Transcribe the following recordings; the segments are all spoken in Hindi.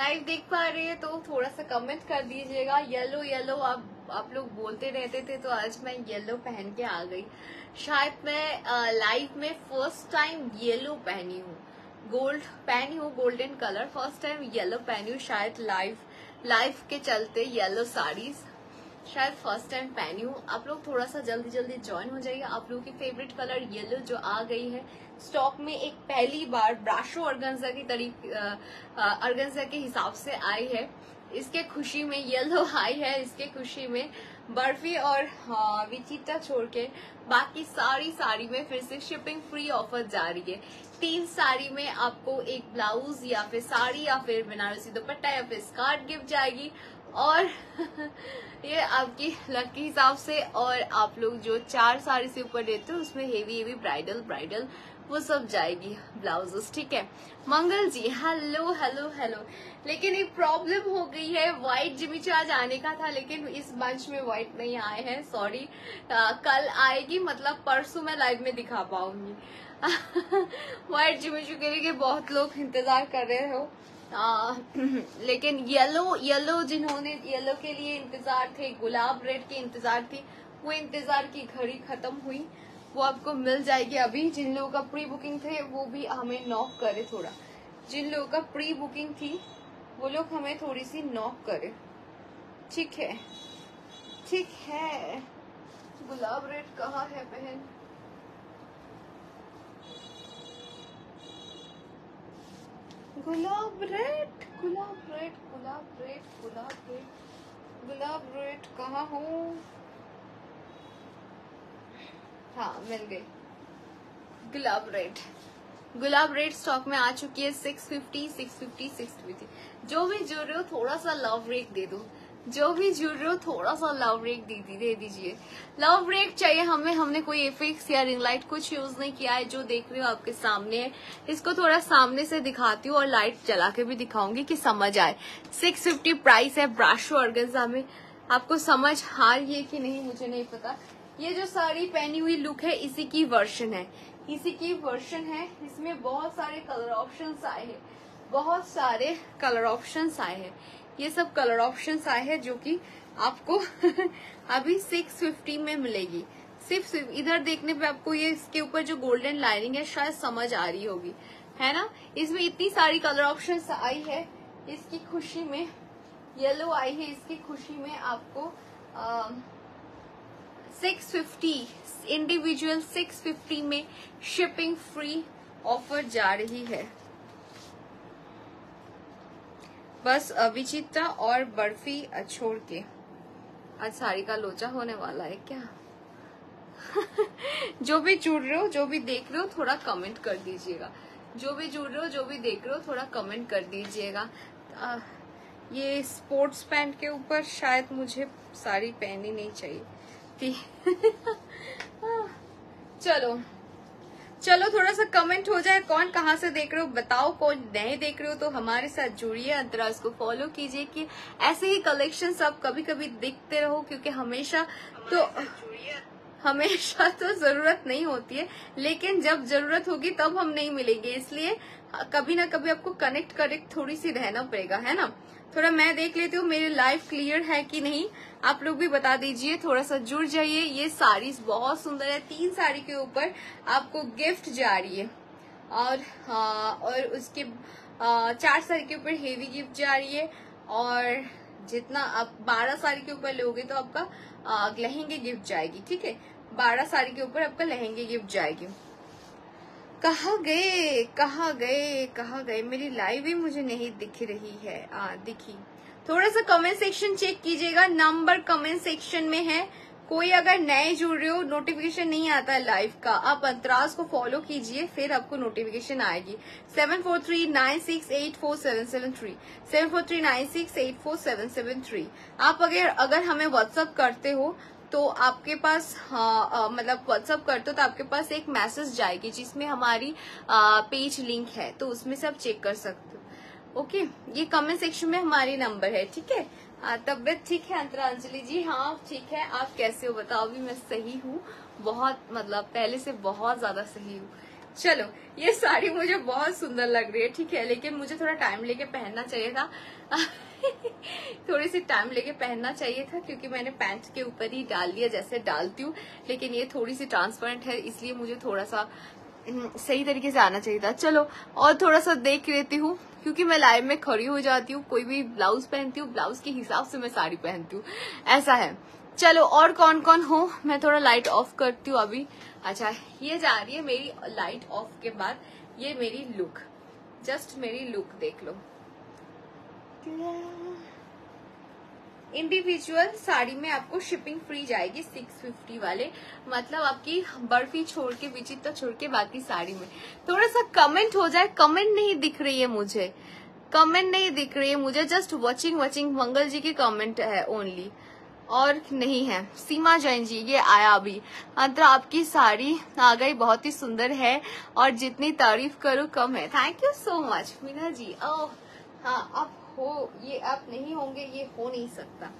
लाइव देख पा रहे हैं तो थोड़ा सा कमेंट कर दीजिएगा। येलो येलो आप आप लोग बोलते रहते थे तो आज मैं येलो पहन के आ गई। शायद मैं लाइफ में फ़र्स्ट टाइम येलो पहनी हूँ। गोल्ड पहनी हूँ golden colour first time yellow पहनी हूँ। शायद लाइफ लाइफ के चलते येलो साड़ीज शायद फ़र्स्ट टाइम पहनी हूँ। आप लोग थोड़ा सा जल्दी जल्दी ज्वाइन हो जाइए। आप लोगों की फेवरेट कलर येलो जो आ गई है स्टॉक में एक पहली बार ब्राशो अर्गंजा की तरीक अर्गंजा के हिसाब से आई है। इसके खुशी में येलो आई है, इसके खुशी में बर्फ़ी और विचिता छोड़ के बाकी सारी साड़ी में फिर से शिपिंग फ्री ऑफ़र जा रही है। तीन साड़ी में आपको एक ब्लाउज या फिर साड़ी या फिर बनारसी दुपट्टा या फिर स्कार्ट गिफ्ट जाएगी। और ये आपकी लक के हिसाब से और आप लोग जो चार साड़ी से ऊपर देते हो, उसमें हेवी हेवी ब्राइडल ब्राइडल वो सब जाएगी ब्लाउजेस ठीक है? Mangal ji hello hello hello लेकिन एक प्रॉब्लम हो गई है व्हाइट जिमी आज आने का था लेकिन इस मंच में व्हाइट नहीं आए हैं सॉरी कल आएगी मतलब परसों मैं लाइव में दिखा पाऊँगी. व्हाइट जिमी के लिए बहुत लोग इंतज़ार कर रहे हो. आ, लेकिन येलो येलो जिन्होंने येलो के लिए इंतज़ार थे गुलाब रेड के इंतज़ार थी वो इंतज़ार की घड़ी खत्म हुई. वो आपको मिल जाएगी। अभी जिन लोगों का प्री बुकिंग थे, वो भी हमें नॉक करे थोड़ा। जिन लोगों का प्री बुकिंग थी, वो लोग हमें थोड़ी सी नॉक करे। ठीक है। ठीक है। गुलाब रेड कहाँ है बहन? गुलाब रेड गुलाब रेड गुलाब रेड गुलाब रेड गुलाब रेड कहाँ हूँ? हाँ मिल गई। गुलाब रेड गुलाब रेड स्टॉक में आ चुकी है six fifty six fifty six fifty जो भी जुड़ रहे हो थोड़ा सा लव रेक दे दो। जो भी जुड़ रहे हो थोड़ा सा लव रेक दे, दी, दे दीजिए। लव रेक चाहिए हमें हमने कोई एफिक्स या रिंग लाइट कुछ यूज़ नहीं किया है जो देख रहे हो आपके सामने है। इसको थोड़ा सामने से दिखाती हूँ और लाइट चला के भी दिखाऊँगी कि समझ आए। सिक्स फिफ्टी प्राइस है ब्राशो अर्गजा में। आपको समझ हार ये कि नहीं मुझे नहीं पता। ये जो साड़ी पहनी हुई लुक है इसी की वर्षन है। इसी की वर्षन है इसमें बहुत सारे कलर ऑप्शन आए हैं। बहुत सारे कलर ऑप्शन आए हैं। ये सब कलर ऑप्शन आए हैं जो कि आपको अभी 650 में मिलेगी। सिर्फ़ इधर देखने पे आपको ये इसके ऊपर जो गोल्डन लाइनिंग है शायद समझ आ रही होगी। है ना? इसमें इतनी सारी कलर ऑप्शंस आई है इसकी खुशी में येलो आई है इसकी खुशी में आपको आ, 650 इंडिविजुअल 650 में शिपिंग फ्री ऑफ़र जा रही है। बस अभिचिता और बर्फ़ी छोड़ के। आज साड़ी का लोचा होने वाला है क्या? जो भी जुड़ रहे हो, जो भी देख रहे हो, थोड़ा कमेंट कर दीजिएगा। जो भी जुड़ रहे हो, जो भी देख रहे हो, थोड़ा कमेंट कर दीजिएगा। ये स्पोर्ट्स पैंट के ऊपर शायद मुझे साड़ी पहननी नहीं चाहिए। थी चलो। चलो थोड़ा सा कमेंट हो जाए कौन कहाँ से देख रहे हो बताओ कौन नए देख रहे हो तो हमारे साथ जुड़िए अंतराज को फॉलो कीजिए कि ऐसे ही कलेक्शन आप कभी कभी देखते रहो क्योंकि हमेशा तो हमेशा तो ज़रूरत नहीं होती है लेकिन जब ज़रूरत होगी तब हम नहीं मिलेंगे इसलिए कभी ना कभी आपको कनेक्ट करेक्ट थोड़ी सी रहना पड़ेगा है ना? थोड़ा मैं देख लेती हूँ मेरे लाइफ क्लियर है कि नहीं? आप लोग भी बता दीजिए थोड़ा सा जुड़ जाइए। ये साड़ीज बहुत सुंदर है तीन साड़ी के ऊपर आपको गिफ्ट जा रही है। और हाँ और उसके आ, चार साड़ी के ऊपर हेवी गिफ्ट जा रही है। और जितना आप बारह साड़ी के ऊपर लोगे तो आपका लहंगे गिफ्ट जाएगी ठीक है? बारह साड़ी के ऊपर आपका लहंगे गिफ्ट जाएगी। कहा गए? कहा गए? कहा गए? मेरी लाइव ही मुझे नहीं दिख रही है। आ दिखी। थोड़ा सा कमेंट सेक्शन चेक कीजिएगा। नंबर कमेंट सेक्शन में है। कोई अगर नए जुड़ रहे हो नोटिफिकेशन नहीं आता है लाइव का आप अंतराज को फॉलो कीजिए फिर आपको नोटिफिकेशन आएगी। Seven four three nine six eight four seven seven three seven four three nine six eight four seven seven three आप अगर अगर हमें व्हाट्सअप करते हो तो आपके पास हाँ मतलब व्हाट्सअप करते हो तो आपके पास एक मैसेज जाएगी जिसमें हमारी आ, पेज लिंक है तो उसमें से आप चेक कर सकते हो। ओके ये कमेंट सेक्शन में हमारी नंबर है, ठीक है? तबियत ठीक है, अंतरांजलि जी? हाँ ठीक है। आप कैसे हो? बताओ भी मैं सही हूँ। बहुत मतलब पहले से बहुत ज़्यादा सही हूँ। चलो, ये साड़ी मुझे बहुत सुंदर लग रही है, ठीक है? लेकिन मुझे थोड़ा टाइम लेके पहनना चाहिए था। थोड़ी सी टाइम लेके पहनना चाहिए था, क्योंकि मैंने पैंट के ऊपर ही डाल दिया जैसे डालती हूँ। लेकिन ये थोड़ी सी ट्रांसपेरेंट है, इसलिए मुझे थोड़ा सा सही तरीके से आना चाहिए था। चलो, और थोड़ा सा देख लेती हूँ, क्योंकि मैं लाइव में खड़ी हो जाती हूँ, कोई भी ब्लाउज पहनती हूँ, ब्लाउज के हिसाब से मैं साड़ी पहनती हूँ, ऐसा है। चलो, और कौन कौन हो? मैं थोड़ा लाइट ऑफ़ करती हूँ अभी। अच्छा ये जा रही है मेरी लाइट ऑफ़ के बाद, ये मेरी लुक जस्ट मेरी लुक देख लो। इंडिविजुअल साड़ी में आपको शिपिंग फ्री जाएगी 650 वाले। मतलब आपकी बर्फ़ी छोड़ के, विचित्र छोड़ के बाकी साड़ी में। थोड़ा सा कमेंट हो जाए कमेंट नहीं दिख रही है मुझे। कमेंट नहीं दिख रही है मुझे just watching watching Mangal ji की कमेंट है ओनली और नहीं है। सीमा जैन जी, ये आया अभी। अंतर आपकी साड़ी आ गई, बहुत ही सुंदर है। और जितनी तारीफ़ करूँ, कम है। Thank you so much Meena ji. ओ हाँ आप हो, ये आप नहीं होंगे, ये हो नहीं सकता।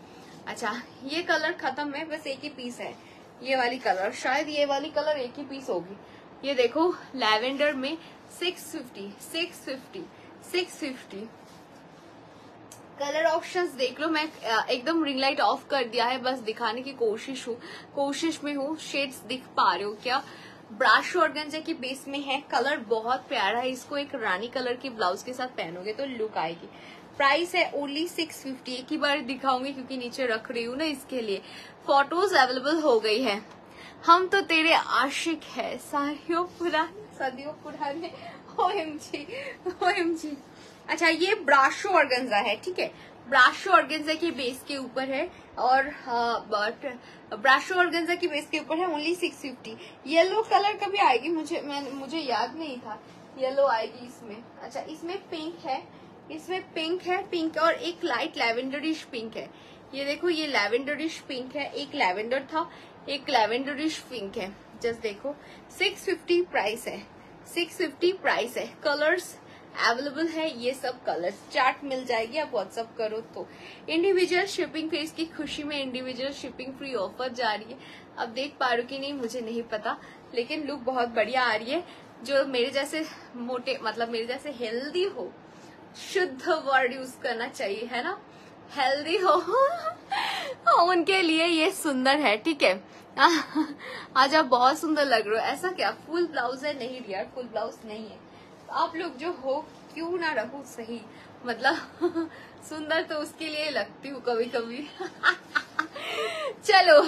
अच्छा ये कलर खत्म है, बस एक ही पीस है। ये वाली कलर शायद ये वाली कलर एक ही पीस होगी। ये देखो लैवेंडर में six fifty six fifty six fifty colour options देख लो, मैं एकदम रिंग लाइट ऑफ़ कर दिया है, बस दिखाने की कोशिश हूँ। कोशिश में हूँ शेड्स दिख पा रहे हो क्या? ब्राश ऑर्गेंजा की बेस में है कलर बहुत प्यारा है, इसको एक रानी कलर की ब्लाउज के साथ पहनोगे तो लुक आएगी। प्राइस है ओनली सिक्स फिफ्टी एक ही बार दिखाऊँगी क्योंकि नीचे रख रही हूँ ना इसके लिए। फ़ोटोज़ अवेलेबल हो गई है। हम तो तेरे आशिक है सारियों पुराने, सदियों पुराने। ओ जी ओ एम जी अच्छा ये ब्राशो ऑर्गेन्जा है, ठीक है? ब्राशो ऑर्गेन्जा के बेस के ऊपर है और बट ब्राशो ऑर्गेन्जा की बेस के ऊपर है only six fifty yellow colour कभी आएगी? मुझे, मैं, मुझे याद नहीं था. येलो आएगी इसमें. अच्छा इसमें पिंक है. इसमें पिंक है पिंक और एक लाइट लेवेंडरिश पिंक है. ये देखो, ये लेवेंडरिश पिंक है. एक लेवेंडर था, एक लेवेंडरिश पिंक है. जस्ट देखो. 650 प्राइस है. 650 प्राइस है. कलर्स अवेलेबल है, ये सब कलर चार्ट मिल जाएगी, आप व्हाट्सअप करो तो। इंडिविजुअल शिपिंग फिर इसकी खुशी में इंडिविजुअल शिपिंग फ्री ऑफ़र जा रही है। अब देख पा रही कि नहीं, मुझे नहीं पता, लेकिन लुक बहुत बढ़िया आ रही है। जो मेरे जैसे मोटे मतलब मेरे जैसे हेल्दी हो, शुद्ध वर्ड यूज़ करना चाहिए, है ना? हेल्दी हो, उनके लिए ये सुंदर है, ठीक है? आज आप बहुत सुंदर लग रहे हो। ऐसा क्या? फुल ब्लाउज है? नहीं डियर फुल ब्लाउज नहीं है। आप लोग जो हो क्यों ना रहो सही? मतलब सुंदर तो उसके लिए लगती हूँ कभी कभी चलो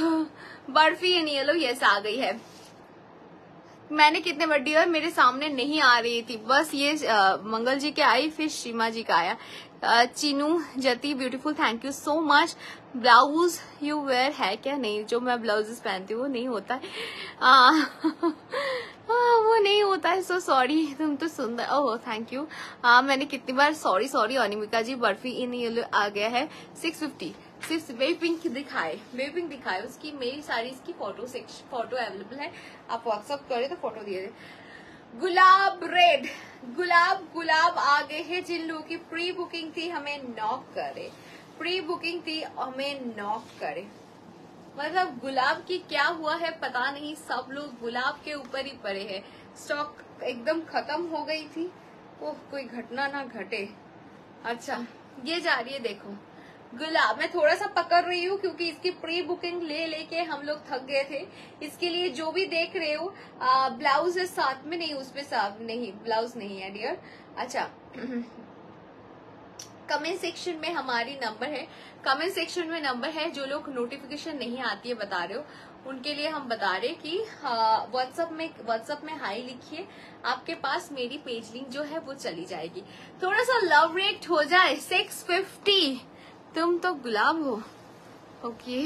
बर्फ़ी एंड येलो यस आ गई है। मैंने कितने बर्थडे और मेरे सामने नहीं आ रही थी। बस ये आ, मंगल जी के आई फिर सीमा जी का आया। चीनू जती beautiful thank you so much blouse you wear है क्या? नहीं जो मैं ब्लाउजेस पहनती हूँ वो नहीं होता है। वो नहीं होता है। सो सॉरी तुम तो सुंदर ओह थैंक यू हाँ मैंने कितनी बार sorry sorry Animika ji, barfi in ये आ गया है। सिक्स फिफ्टी सिर्फ़ बेबी पिंक दिखाए। बेबी पिंक दिखाए। उसकी मेरी सारी की फ़ोटो फ़ोटो अवेलेबल है। आप व्हाट्सअप करें तो फ़ोटो दिए। गुलाब रेड गुलाब गुलाब आ गए हैं जिन लोगों की प्री बुकिंग थी, हमें नॉक करे। प्री बुकिंग थी, हमें नॉक करे। मतलब गुलाब की क्या हुआ है पता नहीं, सब लोग गुलाब के ऊपर ही पड़े हैं। स्टॉक एकदम खत्म हो गई थी। वो कोई घटना ना घटे। अच्छा ये जा रही है, देखो। गुलाब, मैं थोड़ा सा पकड़ रही हूँ क्योंकि इसकी प्री बुकिंग ले लेके हम लोग थक गए थे। इसके लिए जो भी देख रहे हो ब्लाउज है साथ में, नहीं, उसमें साथ, नहीं, ब्लाउज नहीं है डियर अच्छा कमेंट सेक्शन में हमारी नंबर है। कमेंट सेक्शन में नंबर है, जो लोग नोटिफिकेशन नहीं आती है, बता रहे हो। उनके लिए हम बता रहे कि व्हाट्सअप में व्हाट्सअप में हाई लिखिए। आपके पास मेरी पेज लिंक जो है, वो चली जाएगी। थोड़ा सा लव रेट हो जाए सिक्स फिफ्टी तुम तो गुलाब हो। Okay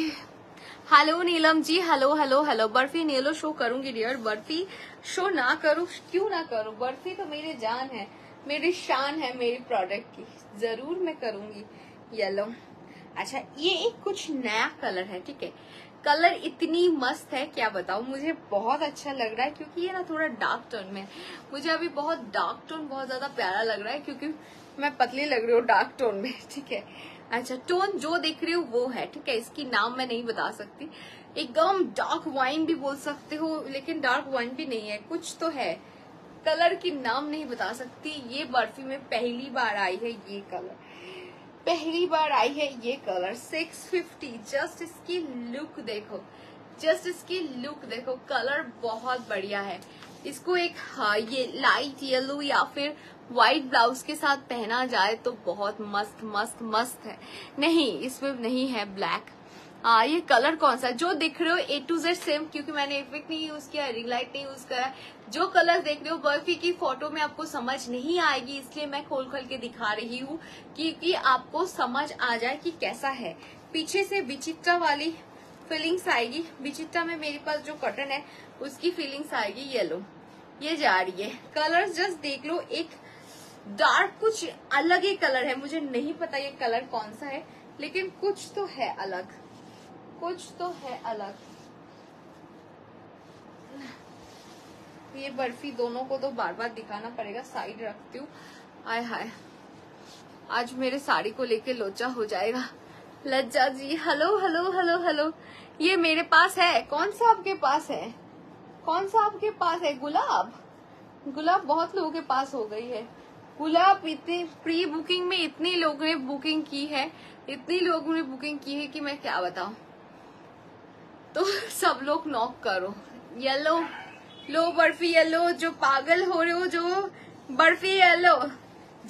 hello Neelam ji. Hello hello hello barfi, नीलो शो करूँगी डियर बर्फ़ी शो ना करूँ, क्यों ना करूँ? बर्फ़ी तो मेरी जान है। मेरी शान है मेरी प्रोडक्ट की। ज़रूर मैं करूँगी येलो अच्छा ये एक कुछ नया कलर है, ठीक है? कलर इतनी मस्त है, क्या बताऊँ? मुझे बहुत अच्छा लग रहा है, क्योंकि ये ना थोड़ा डार्क टोन में मुझे अभी बहुत डार्क टोन बहुत ज़्यादा प्यारा लग रहा है, क्योंकि मैं पतली लग रही हूँ डार्क टोन में, ठीक है? अच्छा टोन जो देख रही हो वो है, ठीक है? इसकी नाम मैं नहीं बता सकती। एकदम डार्क वाइन भी बोल सकते हो, लेकिन डार्क वाइन भी नहीं है। कुछ तो है। कलर की नाम नहीं बता सकती। ये बर्फ़ी में पहली बार आई है ये कलर। पहली बार आई है ये कलर। 650 जस्ट इसकी लुक देखो। जस्ट इसकी लुक देखो। कलर बहुत बढ़िया है। इसको एक हाँ, ये लाइट येलो या फिर व्हाइट ब्लाउज के साथ पहना जाए तो बहुत मस्त मस्त मस्त है। नहीं इसमें नहीं है ब्लैक आ, ये कलर कौन सा जो दिख रहे हो ए टू जेड सेम क्योंकि मैंने इफ़ेक्ट नहीं यूज़ किया रिंग लाइट नहीं यूज़ करा जो कलर देख रहे हो बर्फ़ी की फ़ोटो में आपको समझ नहीं आएगी इसलिए मैं खोल खोल के दिखा रही हूँ क्योंकि आपको समझ आ जाए कि कैसा है। पीछे से बिचिट्टा वाली फीलिंग्स आएगी। बिचिट्टा में मेरे पास जो कटन है उसकी फीलिंग्स आएगी येलो ये जा रही है। कलर जस्ट देख लो एक डार्क कुछ अलग ही कलर है। मुझे नहीं पता ये कलर कौन सा है लेकिन कुछ तो है अलग। कुछ तो है अलग। ये बर्फ़ी दोनों को तो बार बार दिखाना पड़ेगा, साइड रखती हूँ। आय हाय। आज मेरे साड़ी को लेके लोचा हो जाएगा। Lajja ji hello hello hello hello ये मेरे पास है। कौन सा आपके पास है? कौन सा आपके पास है? गुलाब? गुलाब बहुत लोगों के पास हो गई है। गुलाब इतनी प्री बुकिंग में इतने लोगों ने बुकिंग की है। इतनी लोगों ने बुकिंग की है कि मैं क्या बताऊँ? तो सब लोग नॉक करो। येलो लो बर्फ़ी येलो जो पागल हो रहे हो, जो बर्फ़ी येलो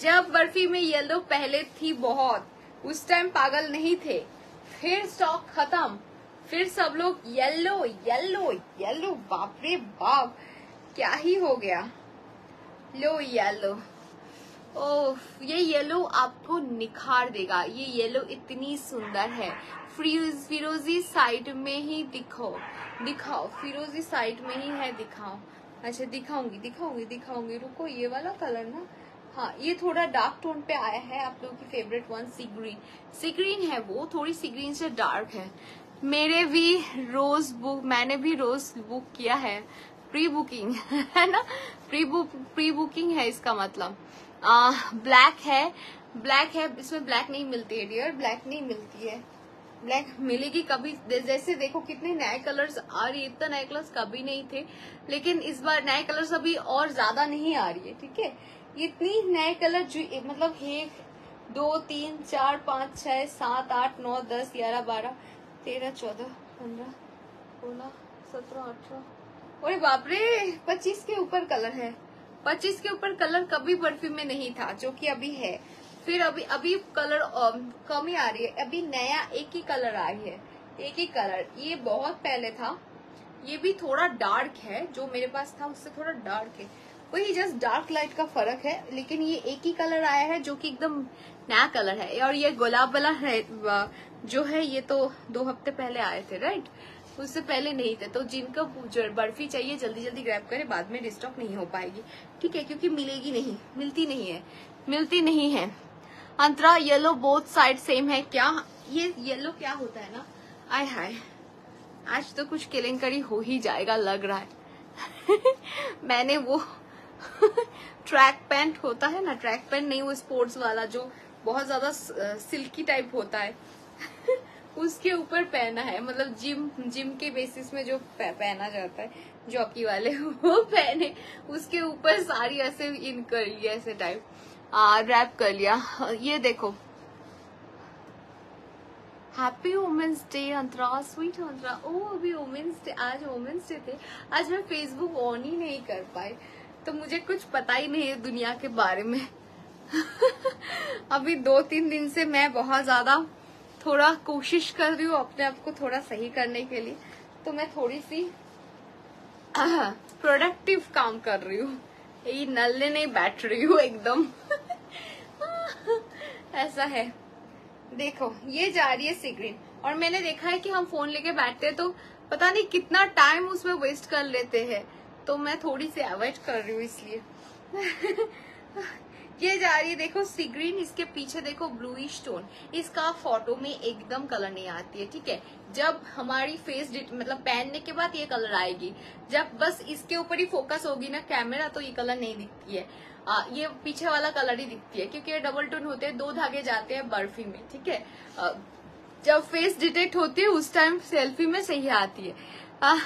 जब बर्फ़ी में येलो पहले थी बहुत, उस टाइम पागल नहीं थे। फिर स्टॉक खत्म। फिर सब लोग येलो येलो येलो बाप रे बाप, क्या ही हो गया। लो येलो ओह, ये येलो आपको निखार देगा। ये येलो इतनी सुंदर है। फिरोजी साइड में ही दिखाओ। दिखाओ। फिरोजी साइड में ही है दिखाओ। अच्छा दिखाऊँगी दिखाऊँगी दिखाऊँगी। रुको ये वाला कलर ना? हाँ ये थोड़ा डार्क टोन पे आया है। आप लोगों की favourite one sea green sea green है वो थोड़ी सी ग्रीन से डार्क है। मेरे भी रोज बुक मैंने भी रोज बुक किया है। प्री बुकिंग है ना? प्री बुक प्री बुकिंग है इसका मतलब। आ, ब्लैक है। ब्लैक है इसमें ब्लैक नहीं मिलती है डियर ब्लैक नहीं मिलती है। ब्लैक मिलेगी कभी। जैसे देखो कितने नए कलर्स आ रही है, इतना नए कलर्स कभी नहीं थे। लेकिन इस बार नए कलर्स अभी और ज़्यादा नहीं आ रही है, ठीक है? इतनी नए कलर जो मतलब एक, दो, तीन, चार, पाँच, छह, सात, आठ, नौ, दस, ग्यारह, बारह, तेरह, चौदह, पंद्रह, सोलह, सत्रह, अठारह। अरे बाप रे पच्चीस के ऊपर कलर है। पच्चीस के ऊपर कलर कभी बर्फ़ी में नहीं था, जो कि अभी है। फिर अभी अभी कलर कम ही आ रही है। अभी नया एक ही कलर आई है। एक ही कलर ये बहुत पहले था। ये भी थोड़ा डार्क है। जो मेरे पास था, उससे थोड़ा डार्क है। वही जस्ट डार्क लाइट का फ़र्क है। लेकिन ये एक ही कलर आया है, जो कि एकदम नया कलर है। और ये गुलाब वाला है जो है, ये तो दो हफ़्ते पहले आए थे राइट उससे पहले नहीं थे। तो जिनको बर्फ़ी चाहिए जल्दी जल्दी ग्रैब करें। बाद में डिस्टॉक नहीं हो पाएगी। ठीक है, क्योंकि मिलेगी नहीं। मिलती नहीं है। मिलती नहीं है। Antara yellow both side same है। क्या? ये येलो क्या होता है ना? आय हाय। आज तो कुछ केलेंकरी हो ही जाएगा लग रहा है। मैंने वो ट्रैक पैंट होता है ना? ट्रैक पैंट नहीं, वो स्पोर्ट्स वाला जो बहुत ज़्यादा सिल्की टाइप होता है। उसके ऊपर पहना है। मतलब जिम जिम के बेसिस में जो पहना जाता है जॉकी वाले, वो पहने। उसके ऊपर सारी ऐसे इन कर ऐसे टाइप रैप कर लिया। ये देखो। Happy women's day Antara sweet Antara. ओ अभी वुमेन्स डे आज वुमेन्स डे थे। आज मैं फेसबुक ऑन ही नहीं कर पाई। तो मुझे कुछ पता ही नहीं है दुनिया के बारे में। अभी दो तीन दिन से मैं बहुत ज़्यादा थोड़ा कोशिश कर रही हूँ अपने आप को थोड़ा सही करने के लिए। तो मैं थोड़ी सी प्रोडक्टिव काम कर रही हूँ। नल्ले नहीं बैठ रही हूँ एकदम। ऐसा है। देखो, ये जा रही है सिगरेट और मैंने देखा है कि हम फ़ोन लेके बैठते तो पता नहीं कितना टाइम उसमें वेस्ट कर लेते हैं। तो मैं थोड़ी सी अवॉइड कर रही हूँ इसलिए। ये जा रही है देखो सी ग्रीन इसके पीछे देखो ब्लू स्टोन इसका फ़ोटो में एकदम कलर नहीं आती है ठीक है? जब हमारी फेस मतलब पहनने के बाद ये कलर आएगी. जब बस इसके ऊपर ही फोकस होगी ना कैमरा तो ये कलर नहीं दिखती है. आ, ये पीछे वाला कलर ही दिखती है क्योंकि ये डबल टोन होते हैं दो धागे जाते हैं बर्फ़ी में ठीक है? जब फेस डिटेक्ट होती है उस टाइम सेल्फी में सही आती है. आ,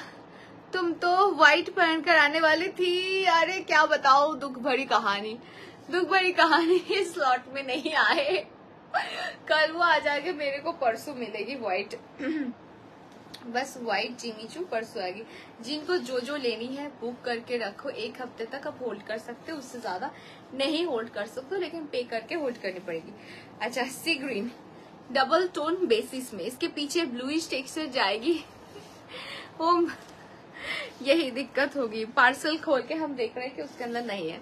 तुम तो व्हाइट पहन कर आने वाली थी अरे क्या बताओ दुख भरी कहानी. दुख भरी कहानी इस स्लॉट में नहीं आए। कल वो आ जाएगी, मेरे को परसों मिलेगी व्हाइट बस व्हाइट जिमीचू परसों आएगी। जिनको जो जो लेनी है बुक करके रखो। एक हफ़्ते तक आप होल्ड कर सकते हो, उससे ज़्यादा नहीं होल्ड कर सकते लेकिन पे करके होल्ड करनी पड़ेगी। अच्छा sea green double tone basis में। इसके पीछे ब्लूइश टेक्सचर जाएगी। वो यही दिक्कत होगी। पार्सल खोल के हम देख रहे हैं कि उसके अंदर नहीं है।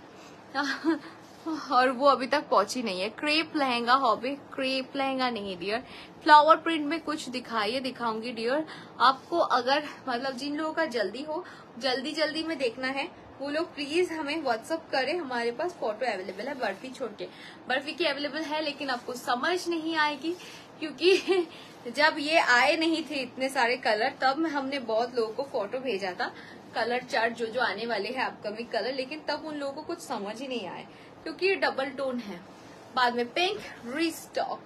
और वो अभी तक पहुँची नहीं है। Crepe lehenga, hobby, crepe lehenga नहीं डियर फ्लावर प्रिंट में कुछ दिखाइए, दिखाऊँगी डियर आपको अगर मतलब जिन लोगों का जल्दी हो, जल्दी जल्दी में देखना है, वो लोग प्लीज़ हमें व्हाट्सअप करें। हमारे पास फ़ोटो अवेलेबल है बर्फ़ी छोड़ के। बर्फ़ी की अवेलेबल है, लेकिन आपको समझ नहीं आएगी, क्योंकि जब ये आए नहीं थे इतने सारे कलर तब हमने बहुत लोगों को फ़ोटो भेजा था। कलर चार्ट जो जो आने वाले हैं अपकमिंग कलर लेकिन तब उन लोगों को कुछ समझ ही नहीं आए। क्योंकि ये डबल टोन है। बाद में pink restock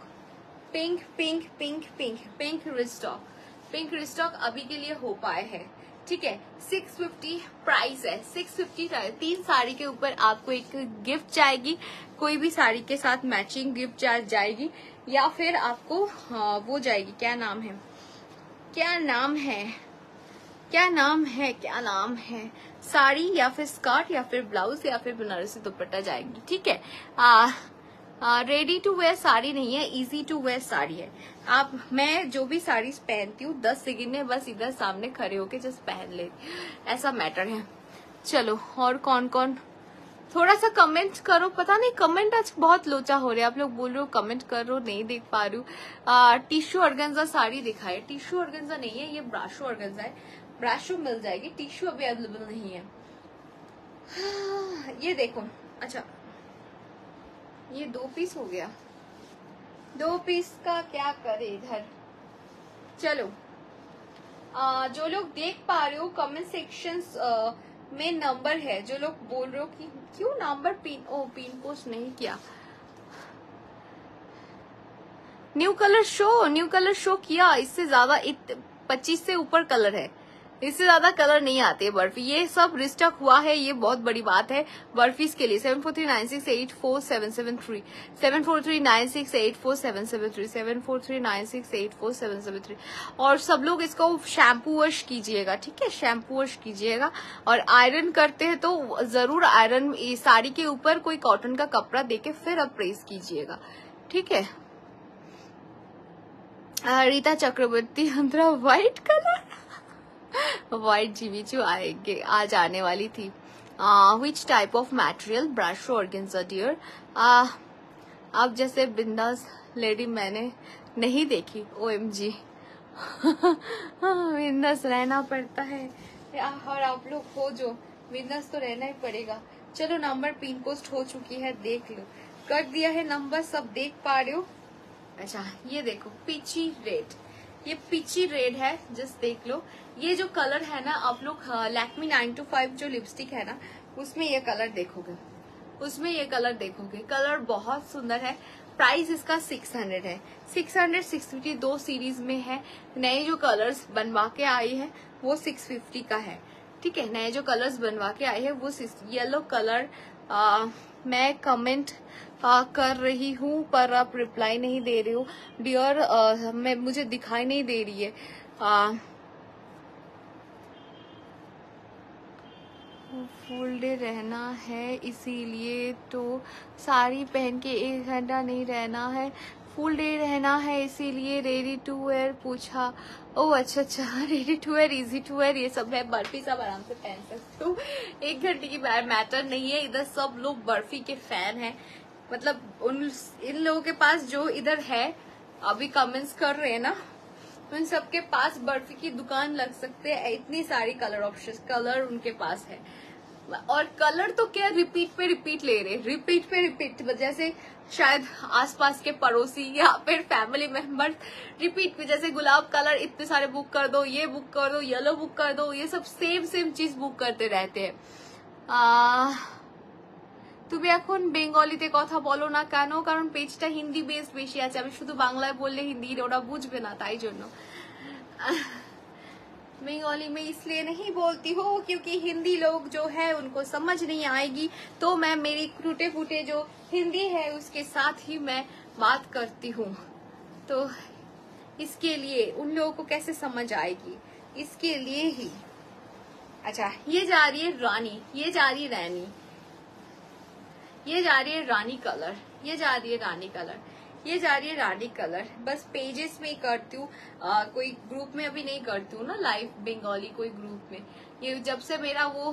pink pink pink pink pink restock pink restock अभी के लिए हो पाए है। ठीक है 650 प्राइस है। 650 तीन साड़ी के ऊपर आपको एक गिफ्ट जाएगी। कोई भी साड़ी के साथ मैचिंग गिफ्ट जाएगी। या फिर आपको हाँ, वो जाएगी। क्या नाम है? क्या नाम है? क्या नाम है क्या नाम है? साड़ी या फिर स्कर्ट या फिर ब्लाउज या फिर बनारसी दुपट्टा जाएगी ठीक है? आ, रेडी टू वेयर साड़ी नहीं है इजी टू वेयर साड़ी है। आप मैं जो भी साड़ी पहनती हूँ दस सेकेंड में बस इधर सामने खड़े होके जस्ट पहन ले ऐसा मैटर है। चलो और कौन कौन थोड़ा सा कमेंट करो पता नहीं कमेंट आज बहुत लोचा हो रहा है। आप लोग बोल रहे हो कमेंट कर नहीं देख पा रही हूँ। टिश्यू अर्गेंजा साड़ी दिखाए टिश्यू अर्गेंजा नहीं है ये ब्राशो अर्गेंजा है। ब्राशो मिल जाएगी टिश्यू अभी अवेलेबल नहीं है। ये देखो अच्छा ये दो पीस हो गया। दो पीस का क्या करे इधर? चलो आ, जो लोग देख पा रहे हो कमेंट सेक्शन में नंबर है। जो लोग बोल रहे हो कि क्यों नंबर पिन ओ पिन पोस्ट नहीं किया? New colour show new colour show किया। इससे ज़्यादा पच्चीस से ऊपर कलर है। इससे ज़्यादा कलर नहीं आते बर्फ़ी। ये सब रिस्टक हुआ है, ये बहुत बड़ी बात है। बर्फीज के लिए seven four three nine six eight four seven seven three seven four three nine six eight four seven seven three seven four three nine six eight four seven seven three और सब लोग इसको शैम्पू वॉश कीजिएगा, ठीक है? शैम्पू वॉश कीजिएगा। और आयरन करते हैं तो ज़रूर आयरन साड़ी के ऊपर कोई कॉटन का कपड़ा देके फिर अब प्रेस कीजिएगा, ठीक है? Rita Chakraborty Antara white colour white जीवीचू आएँगे आज आने वाली थी। Which type of material brush organza dear अब जैसे बिंदास लेडी मैंने नहीं देखी ओ एम जी बिंदास रहना पड़ता है। और आप लोग हो जो, बिंदास तो रहना ही पड़ेगा। चलो नंबर पिन पोस्ट हो चुकी है, देख लो। कर दिया है नंबर सब देख पा रहे हो? अच्छा ये देखो पीची रेड ये पिची रेड है जस्ट देख लो। ये जो कलर है ना आप लोग लैक्मी नाइन टू फाइव जो लिपस्टिक है ना उसमें ये कलर देखोगे। उसमें ये कलर देखोगे। कलर बहुत सुंदर है। प्राइस इसका सिक्स हंड्रेड है। सिक्स हंड्रेड सिक्स फिफ्टी दो सीरीज़ में है। नए जो कलर्स बनवा के आई है वो सिक्स फिफ्टी का है। ठीक है नए जो कलर्स बनवा के आए हैं वो येलो कलर आ, मैं कमेंट कर रही हूँ पर आप रिप्लाई नहीं दे रही हो। डियर मैं मुझे दिखाई नहीं दे रही है। आ, फुल डे रहना है इसीलिए तो साड़ी पहन के एक घंटा नहीं रहना है। फुल डे रहना है इसीलिए रेडी टू वेयर पूछा। ओ अच्छा अच्छा ready to wear easy to wear ये सब है बर्फ़ी सब आराम से पहन सकते हो। एक घंटे की मैटर नहीं है इधर सब लोग बर्फ़ी के फ़ैन हैं। मतलब उन, इन लोगों के पास जो इधर है, अभी कमेंट्स कर रहे हैं ना उन सबके पास बर्फ़ी की दुकान लग सकते हैं, इतनी सारी कलर ऑप्शन कलर उनके पास है। और कलर तो क्या रिपीट पे रिपीट ले रहे रिपीट पे रिपीट जैसे शायद आसपास के पड़ोसी या फिर फैमिली मेंबर्स रिपीट पे, जैसे गुलाब कलर इतने सारे बुक कर दो, ये बुक कर दो येलो बुक कर दो, ये सब सेम सेम चीज़ बुक करते रहते हैं। তুমি এখন বেঙ্গলিতে কথা বলো না কেন কারণ পেজটা হিন্দি বেসড বেশি আছে আমি শুধু বাংলায় বললে হিন্দি ওরা বুঝবে না তাই জন্য बंगाली में इसलिए नहीं बोलती हूँ क्योंकि हिंदी लोग जो है उनको समझ नहीं आएगी तो मैं मेरी टूटे फूटे जो हिंदी है उसके साथ ही मैं बात करती हूँ तो इसके लिए उन लोगों को कैसे समझ आएगी इसके लिए ही अच्छा ये जा रही है रानी ये जा रही है रानी ये जा रही है रानी कलर ये जा रही है रानी कलर ये जा रही है रानी कलर। बस पेजेस में ही करती हूँ। कोई ग्रुप में अभी नहीं करती हूँ ना लाइव बंगाली कोई ग्रुप में। ये जब से मेरा वो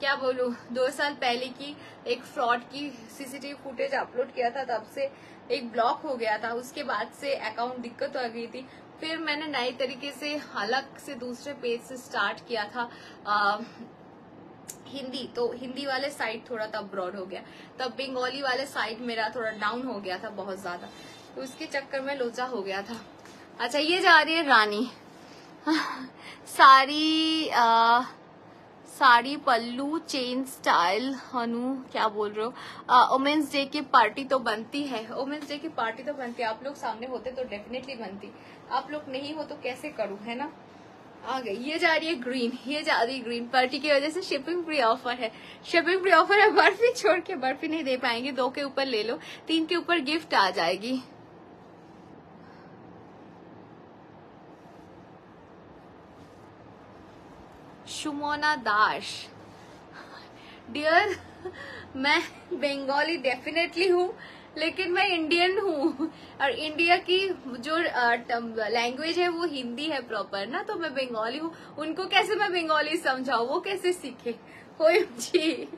क्या बोलू दो साल पहले की एक फ्रॉड की सीसीटीवी फुटेज अपलोड किया था तब से एक ब्लॉक हो गया था। उसके बाद से अकाउंट दिक्कत आ गई थी। फिर मैंने नए तरीके से अलग से दूसरे पेज से स्टार्ट किया था। आ, हिंदी तो हिंदी वाले साइड थोड़ा तब ब्रॉड हो गया। तब बंगाली वाले साइड मेरा थोड़ा डाउन हो गया था बहुत ज़्यादा। तो उसके चक्कर में लोचा हो गया था। अच्छा ये जा रही है रानी। सारी आ, साड़ी पल्लू चेन स्टाइल हनु क्या बोल रहे हो? वुमेन्स डे की पार्टी तो बनती है। वुमेन्स डे की पार्टी तो बनती है। आप लोग सामने होते तो डेफिनेटली बनती। आप लोग नहीं हो तो कैसे करूँ है ना? गई ये जा रही है ग्रीन ये जा रही है ग्रीन पार्टी की वजह से शिपिंग फ्री ऑफ़र है. शिपिंग फ्री ऑफ़र है, बर्फ़ी छोड़ के बर्फ़ी नहीं दे पाएँगे. दो के ऊपर ले लो, तीन के ऊपर गिफ्ट आ जाएगी. शुमोना दास डियर मैं बंगाली डेफिनेटली हूँ. लेकिन मैं इंडियन हूँ। और इंडिया की जो लैंग्वेज है वो हिंदी है प्रॉपर ना? तो मैं बंगाली हूँ। उनको कैसे मैं बंगाली समझाऊ? वो कैसे सीखे? कोई जी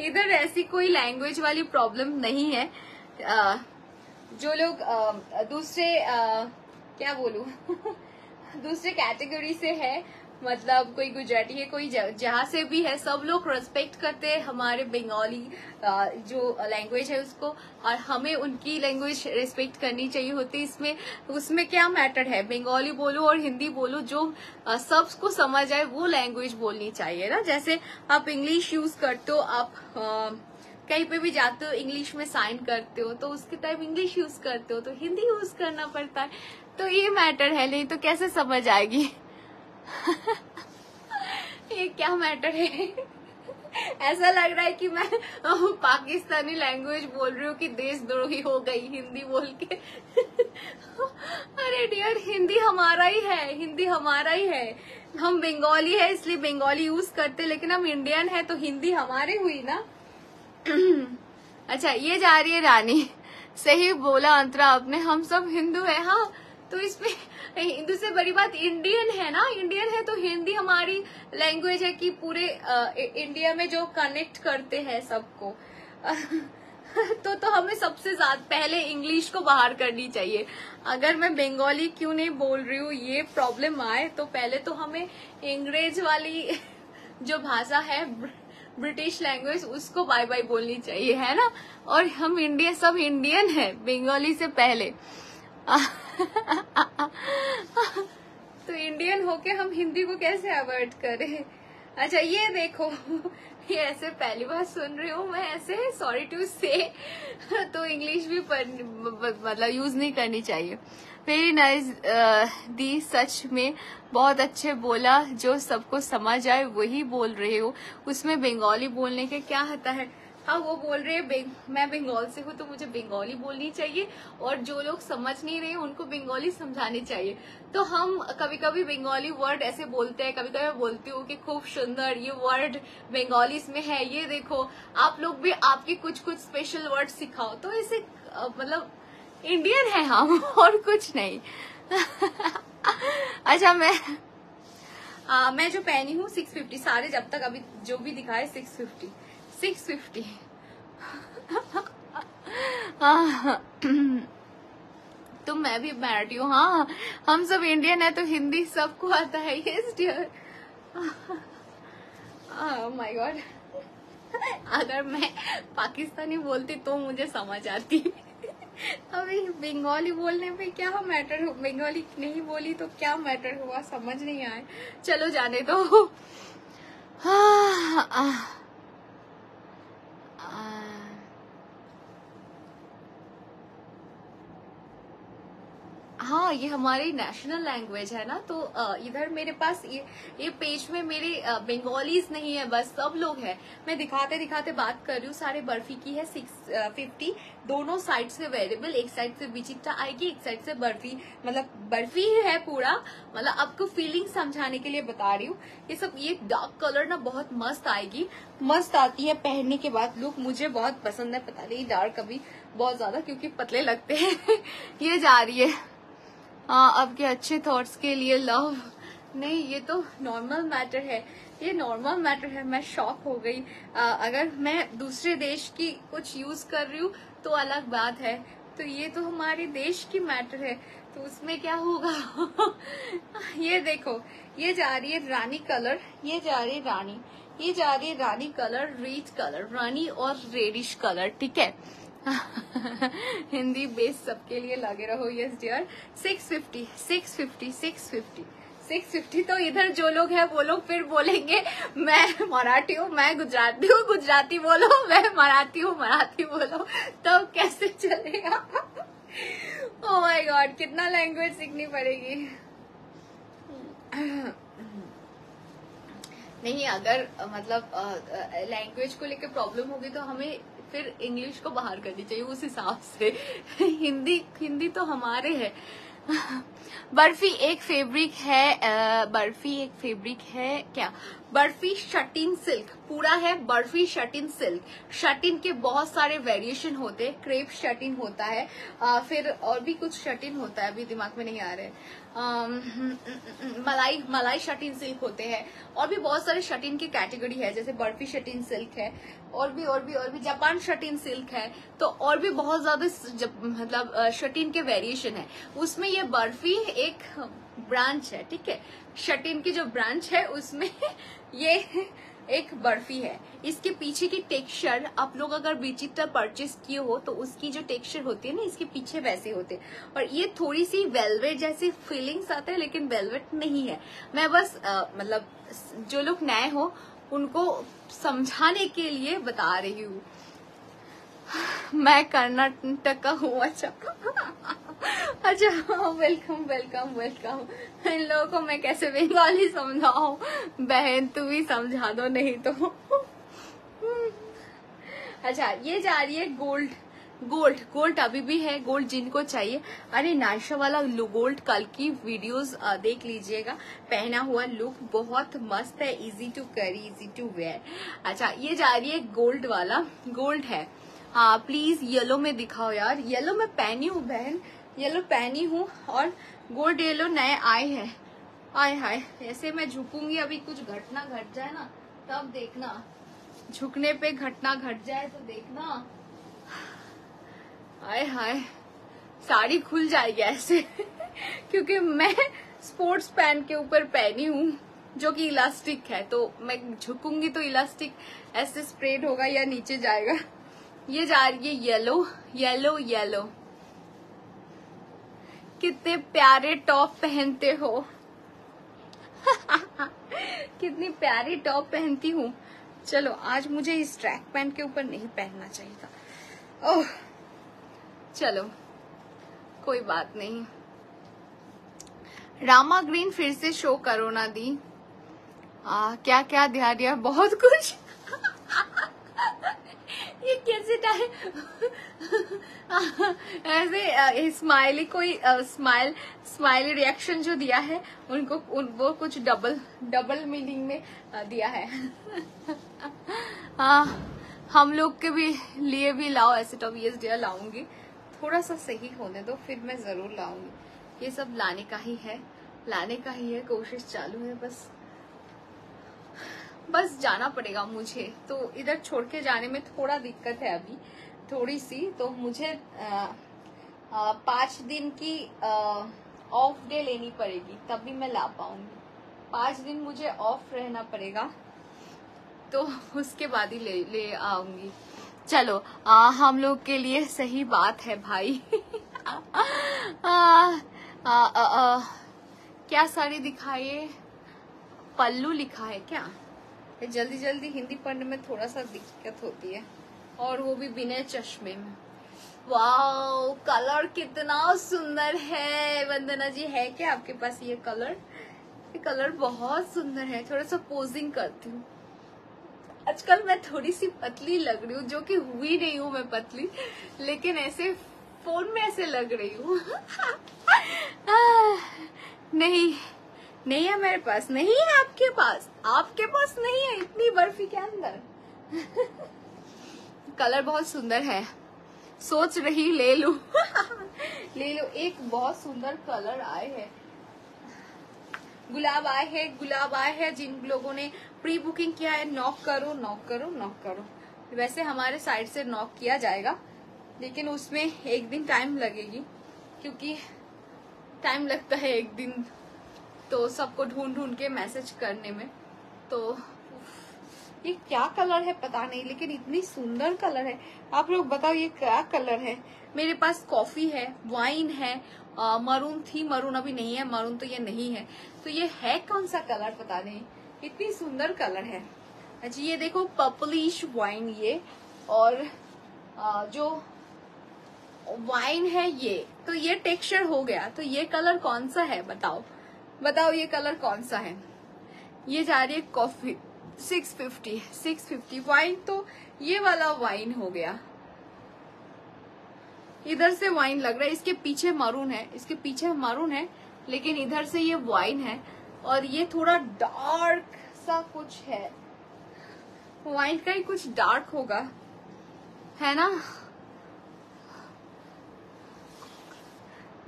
इधर ऐसी कोई लैंग्वेज वाली प्रॉब्लम नहीं है। आ, जो लोग दूसरे क्या बोलू? दूसरे कैटेगरी से है मतलब कोई गुजराती है कोई जहाँ से भी है सब लोग रेस्पेक्ट करते हैं हमारे बंगाली जो लैंग्वेज है उसको और हमें उनकी लैंग्वेज रिस्पेक्ट करनी चाहिए होती इसमें उसमें क्या मैटर है? बंगाली बोलो और हिंदी बोलो जो सबको समझ आए वो लैंग्वेज बोलनी चाहिए ना? जैसे आप इंग्लिश यूज़ करते हो आप आ, कहीं पे भी जाते हो इंग्लिश में साइन करते हो तो उसके टाइम इंग्लिश यूज़ करते हो तो हिंदी यूज़ करना पड़ता है। तो ये मैटर है नहीं तो कैसे समझ आएगी? ये क्या मैटर है? ऐसा लग रहा है कि मैं पाकिस्तानी लैंग्वेज बोल रही हूँ कि देशद्रोही हो गई हिंदी बोल के। अरे डियर हिंदी हमारा ही है, हिंदी हमारा ही है। हम बंगाली है, इसलिए बंगाली यूज़ करते, लेकिन हम इंडियन है तो हिंदी हमारी हुई ना। अच्छा ये जा रही है रानी। सही बोला अंतरा आपने, हम सब हिंदू है हाँ। तो इसमें हिंदू से बड़ी बात, इंडियन है ना? इंडियन है तो हिंदी हमारी लैंग्वेज है कि पूरे इंडिया में जो कनेक्ट करते हैं सबको। तो तो हमें सबसे ज़्यादा, पहले इंग्लिश को बाहर करनी चाहिए। अगर मैं बंगाली क्यों नहीं बोल रही हूँ, ये प्रॉब्लम आए तो पहले तो हमें अंग्रेज़ वाली जो भाषा है ब्रिटिश लैंग्वेज उसको बाय बाय बोलनी चाहिए, है ना? और हम इंडिया, सब इंडियन है बंगाली से पहले। तो इंडियन होके हम हिंदी को कैसे अवॉइड करें? अच्छा ये देखो, ये ऐसे पहली बार सुन रही हूँ मैं ऐसे सॉरी टू से तो इंग्लिश भी मतलब यूज़ नहीं करनी चाहिए। वेरी नाइस दी सच में बहुत अच्छे बोला, जो सबको समझ आए, वही बोल रहे हो। उसमें बंगाली बोलने के क्या होता है? हाँ वो बोल रहे हैं मैं बंगाल से हूँ तो मुझे बंगाली बोलनी चाहिए और जो लोग समझ नहीं रहे उनको बंगाली समझानी चाहिए। तो हम कभी कभी बंगाली वर्ड ऐसे बोलते हैं कभी कभी मैं बोलती हूँ कि खूब सुंदर ये वर्ड बंगाली में है ये देखो आप लोग भी आपके कुछ कुछ स्पेशल वर्ड सिखाओ। तो इसे मतलब इंडियन है हम और कुछ नहीं। अच्छा मैं आ, मैं जो पहनी हूँ सिक्स फिफ्टी सारे जब तक अभी जो भी दिखाए सिक्स फिफ्टी सिक्स फिफ्टी तो मैं भी बैठी हूँ हाँ। हम सब इंडियन है तो हिंदी सबको आता है यस डियर माय गॉड अगर मैं पाकिस्तानी बोलती तो मुझे समझ आती। अभी बंगाली बोलने पे क्या मैटर बंगाली नहीं बोली तो क्या मैटर हुआ? समझ नहीं आए। चलो जाने दो। हाँ हाँ ये हमारी नेशनल लैंग्वेज है ना तो इधर मेरे पास ये ये पेज में मेरे बंगालीज नहीं है, बस सब लोग हैं। मैं दिखाते दिखाते बात कर रही हूँ, सारे बर्फ़ी की है सिक्स फिफ्टी दोनों साइड से अवेलेबल एक साइड से बिचिकटा आएगी, एक साइड से बर्फ़ी। मतलब बर्फ़ी ही है पूरा मतलब आपको फीलिंग समझाने के लिए बता रही हूँ। ये सब, ये डार्क कलर ना बहुत मस्त आएगी। मस्त आती है पहनने के बाद लुक मुझे बहुत पसंद है, पता नहीं डार्क अभी बहुत ज़्यादा, क्योंकि पतले लगते हैं। ये जा रही है हाँ। आपके अच्छे थॉट्स के लिए लव नहीं ये तो नॉर्मल मैटर है. ये नॉर्मल मैटर है. मैं शॉक हो गई. आ, अगर मैं दूसरे देश की कुछ यूज़ कर रही हूँ तो अलग बात है. तो ये तो हमारे देश की मैटर है. तो उसमें क्या होगा? ये देखो ये जा रही है रानी कलर ये जा रही है रानी. ये जा रही है रानी कलर रीच कलर रानी और रेडिश कलर ठीक है? हिंदी बेस सबके लिए लगे रहो yes dear six fifty six fifty six fifty six fifty तो इधर जो लोग हैं, वो लोग फिर बोलेंगे, मैं मराठी हूँ, मैं गुजराती हूँ, गुजराती बोलो, मैं मराठी हूँ, मराठी बोलो. तो कैसे चलेगा ओ माय गॉड कितना लैंग्वेज सीखनी पड़ेगी? नहीं, अगर मतलब लैंग्वेज को लेकर प्रॉब्लम होगी तो हमें फिर इंग्लिश को बाहर करनी चाहिए उस हिसाब से। हिंदी हिंदी तो हमारे है। बर्फ़ी एक फेब्रिक है बर्फ़ी एक फेब्रिक है क्या? बर्फ़ी शटिन सिल्क पूरा है बर्फ़ी शटिन सिल्क शटिन के बहुत सारे वेरिएशन होते हैं क्रेप शटिन होता है आ, फिर और भी कुछ शटिन होता है अभी दिमाग में नहीं आ रहे। मलाई मलाई शटिन सिल्क होते हैं। और भी बहुत सारे शटिन की कैटेगरी है, जैसे बर्फ़ी शटिन सिल्क है, और भी और भी और भी जापान शटिन सिल्क है। तो और भी बहुत ज़्यादा मतलब शटिन के वेरिएशन है। उसमें ये बर्फ़ी एक ब्रांच है, ठीक है? शटिन की जो ब्रांच है, उसमें ये एक बर्फ़ी है। इसके पीछे की टेक्सचर आप लोग अगर विचित्र परचेस किए हो तो उसकी जो टेक्सचर होती है ना इसके पीछे वैसे होते हैं। और ये थोड़ी सी वेलवेट जैसी फीलिंग्स आते हैं लेकिन वेलवेट नहीं है। मैं बस आ, मतलब जो लोग नए हो उनको समझाने के लिए बता रही हूँ। मैं कर्नाटक का हूँ अच्छा। अच्छा वेलकम वेलकम वेलकम इन लोगों को मैं कैसे बंगाली समझाऊ? बहन तू भी समझा दो, नहीं तो। अच्छा ये जा रही है गोल्ड गोल्ड गोल्ड अभी भी है गोल्ड जिनको चाहिए। अरे नाशा वाला गोल्ड कल की वीडियोस देख लीजिएगा। पहना हुआ लुक बहुत मस्त है easy to carry easy to wear अच्छा ये जा रही है गोल्ड वाला। गोल्ड है। हाँ प्लीज़ येलो में दिखाओ यार। येलो में पहनी हूँ, बहन। येलो पहनी हूँ और गोल्ड येलो नए आए हैं। आए हाय। ऐसे मैं झुकूँगी, अभी कुछ घटना घट जाए ना, तब देखना। झुकने पे घटना घट जाए तो देखना। आए हाय। साड़ी खुल जाएगी ऐसे। क्योंकि मैं स्पोर्ट्स पैंट के ऊपर पहनी हूँ, जो कि इलास्टिक है। तो मैं झुकूँगी तो इलास्टिक ऐसे स्प्रेड होगा या नीचे जाएगा। ये जा रही है येलो येलो येलो। कितने प्यारे टॉप पहनते हो। कितनी प्यारी टॉप पहनती हूँ। चलो आज मुझे इस ट्रैक पैंट के ऊपर नहीं पहनना चाहिए था। ओह चलो कोई बात नहीं। रामा ग्रीन फिर से शो करो ना दी। आ, क्या क्या ध्यान बहुत कुछ। ये कैसे टाइम ऐसे स्माइली कोई स्माइल स्माइली रिएक्शन जो दिया है उनको उन, वो कुछ डबल डबल मीनिंग में दिया है। हाँ हम लोग के भी लिए भी लाओ ऐसे तो ये डियर लाऊँगी। थोड़ा सा सही होने दो फिर मैं ज़रूर लाऊँगी। ये सब लाने का ही है लाने का ही है कोशिश चालू है बस। बस जाना पड़ेगा मुझे। तो इधर छोड़ के जाने में थोड़ा दिक्कत है अभी थोड़ी सी। तो मुझे पाँच दिन की ऑफ़ डे लेनी पड़ेगी तभी मैं ला पाऊँगी। पाँच दिन मुझे ऑफ़ रहना पड़ेगा तो उसके बाद ही ले ले आऊँगी। चलो आ, हम लोग के लिए सही बात है भाई। आ, आ, आ, आ, क्या साड़ी दिखाइए पल्लू लिखा है क्या? जल्दी जल्दी हिंदी पढ़ने में थोड़ा सा दिक्कत होती है। और वो भी बिना चश्मे में। वाओ, कलर कितना सुंदर है। वंदना जी, है क्या आपके पास ये कलर? ये कलर बहुत सुंदर है। थोड़ा सा पोजिंग करती हूँ। आजकल मैं थोड़ी सी पतली लग रही हूँ, जो कि हुई नहीं हूँ मैं पतली, लेकिन ऐसे फ़ोन में ऐसे लग रही हूँ। नहीं नहीं है मेरे पास, नहीं है आपके पास। आपके पास नहीं है इतनी बर्फ़ी के अंदर। कलर बहुत सुंदर है। सोच रही, ले लू। ले लो, एक बहुत सुंदर कलर आए हैं। गुलाब आए हैं, गुलाब आए हैं, जिन लोगों ने प्री बुकिंग किया है। नॉक करो नॉक करो नॉक करो। वैसे हमारे साइड से नॉक किया जाएगा, लेकिन उसमें एक दिन टाइम लगेगी, क्योंकि टाइम लगता है एक दिन। तो सबको ढूंढ ढूंढ के मैसेज करने में। तो ये क्या कलर है पता नहीं लेकिन इतनी सुंदर कलर है। आप लोग बताओ ये क्या कलर है? मेरे पास कॉफ़ी है वाइन है मरून थी मरून अभी नहीं है मरून तो ये नहीं है। तो ये है कौन सा कलर पता नहीं। इतनी सुंदर कलर है। अच्छा ये देखो पर्पलिश वाइन ये और आ, जो वाइन है ये। तो ये टेक्सचर हो गया। तो ये कलर कौन सा है बताओ। बताओ ये कलर कौन सा है? ये जा रही है coffee six fifty six fifty wine तो ये वाला वाइन हो गया। इधर से वाइन लग रहा है। इसके पीछे मारून है। इसके पीछे मारून है, लेकिन इधर से ये वाइन है। और ये थोड़ा डार्क सा कुछ है। वाइन का ही कुछ डार्क होगा। है ना?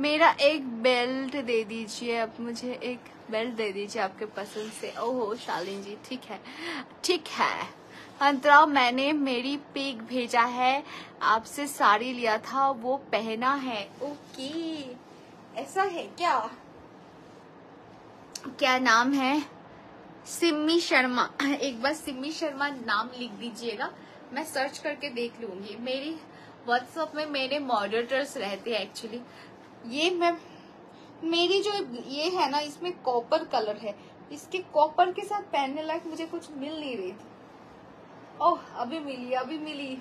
मेरा एक बेल्ट दे दीजिए अब मुझे एक बेल्ट दे दीजिए आपके पसंद से। ओहो, शालीन जी, ठीक है। ठीक है। अंतरा, मैंने मेरी पिक भेजा है। आपसे साड़ी लिया था, वो पहना है। ओके। ऐसा है क्या? क्या नाम है? सिम्मी शर्मा। एक बार सिम्मी शर्मा नाम लिख दीजिएगा। मैं सर्च करके देख लूँगी। मेरी व्हाट्सएप में मेरे मॉडरेटर्स रहते हैं एक्चुअली ये मैं मेरी जो ये है ना, इसमें कॉपर कलर है। इसके कॉपर के साथ पहनने लायक मुझे कुछ मिल नहीं रही थी। ओह, अभी मिली अभी मिली।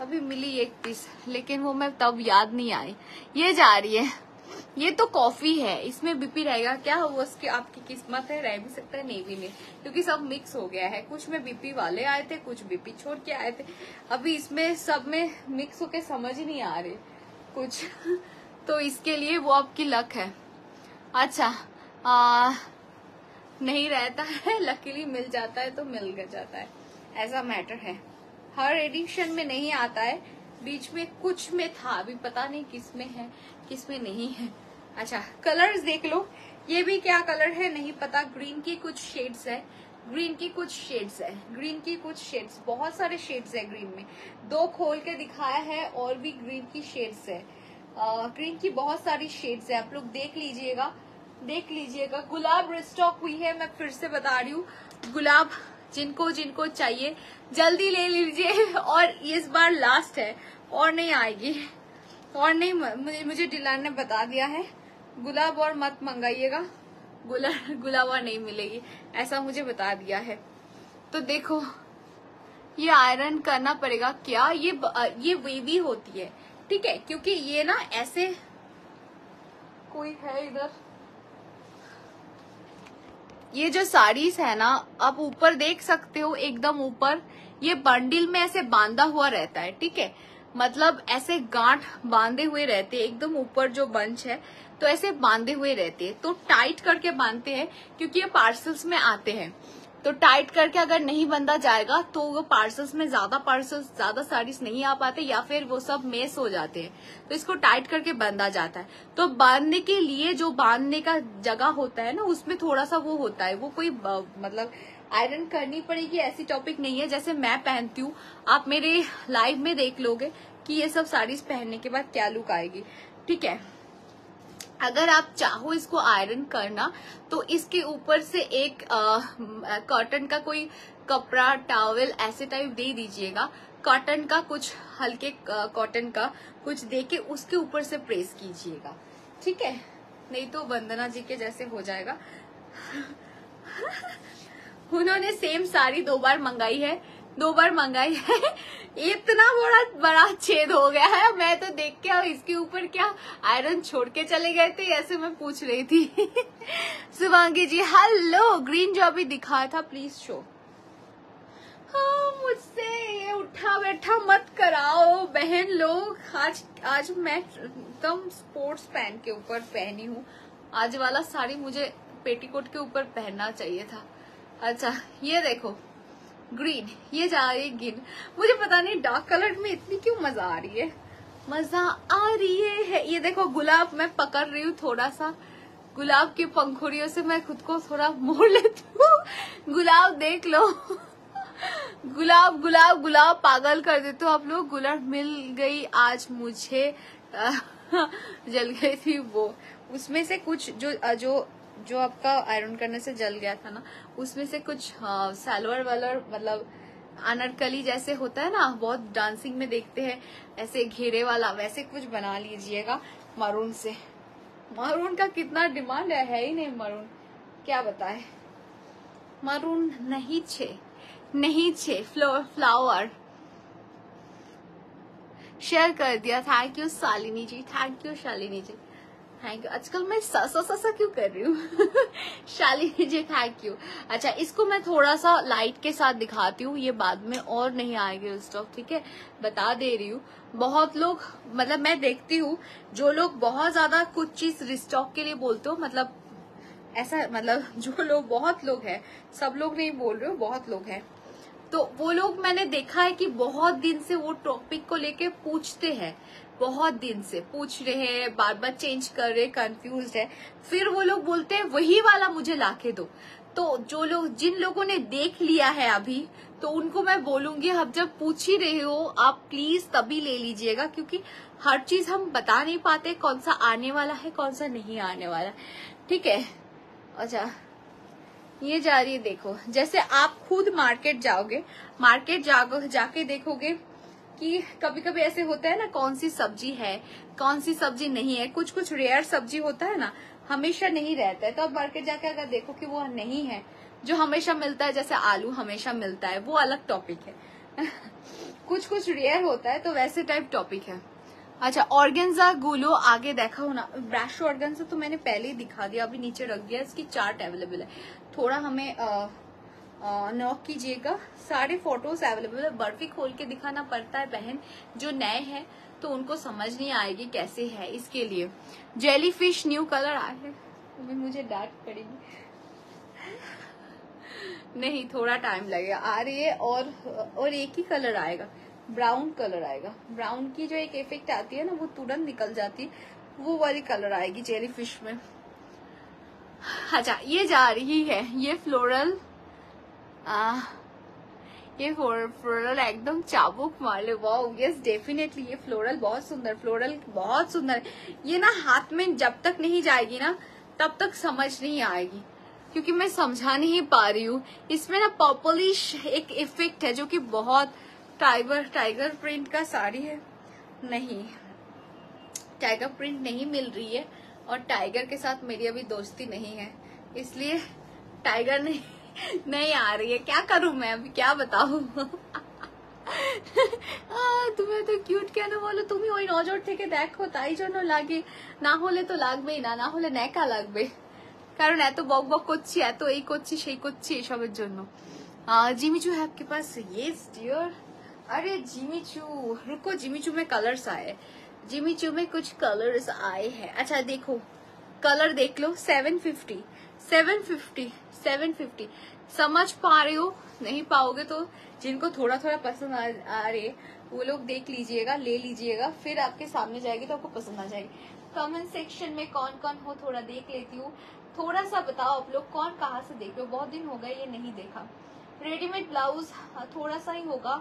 अभी मिली एक पीस, लेकिन वो मैं तब याद नहीं आई। ये जा रही है। ये तो कॉफ़ी है। इसमें बीपी रहेगा। क्या वो उसकी, आपकी किस्मत है? रह भी सकता है, नहीं भी नहीं। क्योंकि सब मिक्स हो गया है। कुछ में बीपी वाले आए थे, कुछ बीपी छोड़ के आए थे। अभी इसमें सब में मिक्स होके समझ नहीं आ रहे। कुछ तो इसके लिए वो आपकी लक है। अच्छा आ, नहीं रहता है लकीली मिल जाता है तो मिल जाता है। ऐसा मैटर है। हर एडिशन में नहीं आता है। बीच में कुछ में था अभी पता नहीं किसमें है किसमें नहीं है। अच्छा कलर्स देख लो। ये भी क्या कलर है नहीं पता। ग्रीन की कुछ शेड्स है। ग्रीन की कुछ शेड्स है। ग्रीन की कुछ शेड्स बहुत सारे शेड्स है ग्रीन में। दो खोल के दिखाया है और भी ग्रीन की शेड्स है। ग्रीन की बहुत सारी शेड्स है। आप लोग देख लीजिएगा देख लीजिएगा। गुलाब रिस्टॉक हुई है, मैं फिर से बता रही हूँ। गुलाब जिनको जिनको चाहिए, जल्दी ले लीजिए। और इस बार लास्ट है, और नहीं आएगी। और नहीं मुझे मुझे डिलान ने बता दिया है। गुलाब और मत मंगाइएगा। गुलाब गुलाब और नहीं मिलेगी, ऐसा मुझे बता दिया है। तो देखो, ये आयरन करना पड़ेगा। क्या? ये ये वेवी होती है। ठीक है क्योंकि ये ना ऐसे कोई है इधर? ये जो साड़ीज है ना आप ऊपर देख सकते हो एकदम ऊपर। ये बंडिल में ऐसे बांधा हुआ रहता है ठीक है? मतलब ऐसे गांठ बांधे हुए रहते हैं एकदम ऊपर जो बंच है तो ऐसे बांधे हुए रहते हैं। तो टाइट करके बांधते हैं क्योंकि ये पार्सल्स में आते हैं। तो टाइट करके अगर नहीं बंधा जाएगा तो वो पार्सल्स में ज़्यादा पार्सल्स ज़्यादा साड़ीज नहीं आ पाते या फिर वो सब मेस हो जाते हैं। तो इसको टाइट करके बंधा जाता है। तो बांधने के लिए जो बांधने का जगह होता है ना, उसमें थोड़ा सा वो होता है। वो कोई मतलब आयरन करनी पड़ेगी ऐसी टॉपिक नहीं है। जैसे मैं पहनती हूँ, आप मेरे लाइव में देख लोगे कि ये सब साड़ीज पहनने के बाद क्या लुक आएगी। ठीक है? अगर आप चाहो इसको आयरन करना तो इसके ऊपर से एक कॉटन का कोई कपड़ा टावल ऐसे टाइप दे दीजिएगा। कॉटन का कुछ हल्के कॉटन का कुछ दे के उसके ऊपर से प्रेस कीजिएगा। ठीक है? नहीं तो वंदना जी के जैसे हो जाएगा। उन्होंने सेम साड़ी दो बार मंगाई है। दो बार मंगाई है। इतना बड़ा बड़ा छेद हो गया है। मैं तो देख के और इसके ऊपर क्या आयरन छोड़ के चले गए थे, ऐसे मैं पूछ रही थी। सुभांगी जी हेलो ग्रीन जो अभी दिखाया था प्लीज़ शो हाँ मुझसे ये उठा बैठा मत कराओ, बहन लोग। आज आज मैं एकदम स्पोर्ट्स पैंट के ऊपर पहनी हूँ। आज वाला साड़ी मुझे पेटीकोट के ऊपर पहनना चाहिए था। अच्छा ये देखो। ग्रीन ये जा रही है ग्रीन मुझे पता नहीं डार्क कलर में इतनी क्यों मज़ा आ रही है? मज़ा आ रही है। ये देखो, गुलाब मैं पकड़ रही हूँ थोड़ा सा। गुलाब की पंखुड़ियों से मैं खुद को थोड़ा मोड़ लेती हूँ। गुलाब देख लो। गुलाब गुलाब गुलाब पागल कर देते हो आप लोग। गुलाब मिल गई आज मुझे। जल गई थी वो। उसमें से कुछ जो जो जो आपका आयरन करने से जल गया था ना उसमें से कुछ सैलवर वालर मतलब अनरकली जैसे होता है ना बहुत डांसिंग में देखते हैं ऐसे घेरे वाला वैसे कुछ बना लीजिएगा मरून से। मरून का कितना डिमांड है, है ही नहीं मरून क्या बताए? मरून नहीं छे नहीं छे फ्लावर शेयर कर दिया thank you Shalini ji thank you Shalini ji. Thank you आजकल मैं ससा ससा क्यों कर रही हूँ? शालिनी जी थैंक यू अच्छा इसको मैं थोड़ा सा लाइट के साथ दिखाती हूँ, ये बाद में और नहीं आएगी स्टॉक ठीक है? बता दे रही हूँ। बहुत लोग मतलब मैं देखती हूँ, जो लोग बहुत ज़्यादा कुछ चीज़ रिस्टॉक के लिए बोलते हो मतलब ऐसा मतलब जो लोग, बहुत लोग हैं, सब लोग नहीं बोल रहे हो, बहुत लोग हैं। तो वो लोग मैंने देखा है कि बहुत दिन से वो टॉपिक को लेके पूछते हैं। बहुत दिन से पूछ रहे हैं बार बार चेंज कर रहे कंफ्यूज है। फिर वो लोग बोलते हैं, वही वाला मुझे लाके दो। तो जो लोग, जिन लोगों ने देख लिया है अभी तो उनको मैं बोलूँगी अब जब पूछ ही रहे हो, आप प्लीज़ तभी ले लीजिएगा, क्योंकि हर चीज़ हम बता नहीं पाते कौन सा आने वाला है, कौन सा नहीं आने वाला ठीक है? अच्छा। ये जा रही है, देखो। जैसे आप खुद मार्केट जाओगे मार्केट जागो, जाके देखोगे कि कभी कभी ऐसे होता है ना कौन सी सब्ज़ी है कौन सी सब्ज़ी नहीं है कुछ कुछ रेयर सब्ज़ी होता है ना, हमेशा नहीं रहता है। तो आप मार्केट जाके अगर देखो कि वो नहीं है, जो हमेशा मिलता है, जैसे आलू हमेशा मिलता है, वो अलग टॉपिक है। कुछ कुछ रेयर होता है तो वैसे टाइप टॉपिक है। अच्छा ऑर्गेन्जा गुलो आगे देखा हो ना ब्रश ऑर्गेन्जा तो मैंने पहले ही दिखा दिया, अभी नीचे रख दिया, इसकी चार्ट अवेलेबल है। थोड़ा हमें नॉक कीजिएगा। सारे फ़ोटोज़ अवेलेबल है। बर्फ़ी खोल के दिखाना पड़ता है बहन, जो नए हैं तो उनको समझ नहीं आएगी कैसे है इसके लिए। जेली फ़िश न्यू कलर आए है। अभी मुझे डांट पड़ेगी नहीं, थोड़ा टाइम लगेगा। आ रही है और और एक ही कलर आएगा। ब्राउन कलर आएगा। ब्राउन की जो एक इफ़ेक्ट आती है ना, वो तुरंत निकल जाती है। वो वाली कलर आएगी जेली फ़िश में। अच्छा ये जा रही है, ये फ्लोरल ये फ्लोरल एकदम चाबुक वाले वाओ यस डेफिनेटली ये फ्लोरल बहुत सुंदर फ्लोरल बहुत सुंदर। ये ना हाथ में जब तक नहीं जाएगी ना, तब तक समझ नहीं आएगी, क्योंकि मैं समझा नहीं पा रही हूँ। इसमें ना पर्पलिश एक इफ़ेक्ट है, जो कि बहुत टाइगर टाइगर प्रिंट का साड़ी है। नहीं टाइगर प्रिंट नहीं मिल रही है। और टाइगर के साथ मेरी अभी दोस्ती नहीं है इसलिए टाइगर नहीं नहीं आ रही है क्या करूं मैं अभी क्या बताऊ तुम्हें तो क्यूट क्या ना बोलो तुम ही वही नजर थे देखो ताई जो लागे ना होले तो লাগবেই না না হলে ন্যাকা লাগবে কারণ এত বক বক করছি এত এই করছি সেই করছি এসবের জন্য জিমিচু है आपके पास यस डियर अरे जिमीचू रुको जिमीचू में कलर्स आए जिमीचू में कुछ कलर्स आए हैं। अच्छा देखो। कलर देख लो seven fifty seven fifty seven fifty समझ पा रहे हो? नहीं पाओगे तो जिनको थोड़ा थोड़ा पसंद आ, आ रहे वो लोग देख लीजिएगा ले लीजिएगा फिर आपके सामने जाएगी तो आपको पसंद आ जाएगी। कमेंट सेक्शन में कौन कौन हो थोड़ा देख लेती हूँ। थोड़ा सा बताओ आप लोग कौन कहाँ से देख रहे हो? बहुत दिन हो गए ये नहीं देखा। रेडीमेड ब्लाउज थोड़ा सा ही होगा।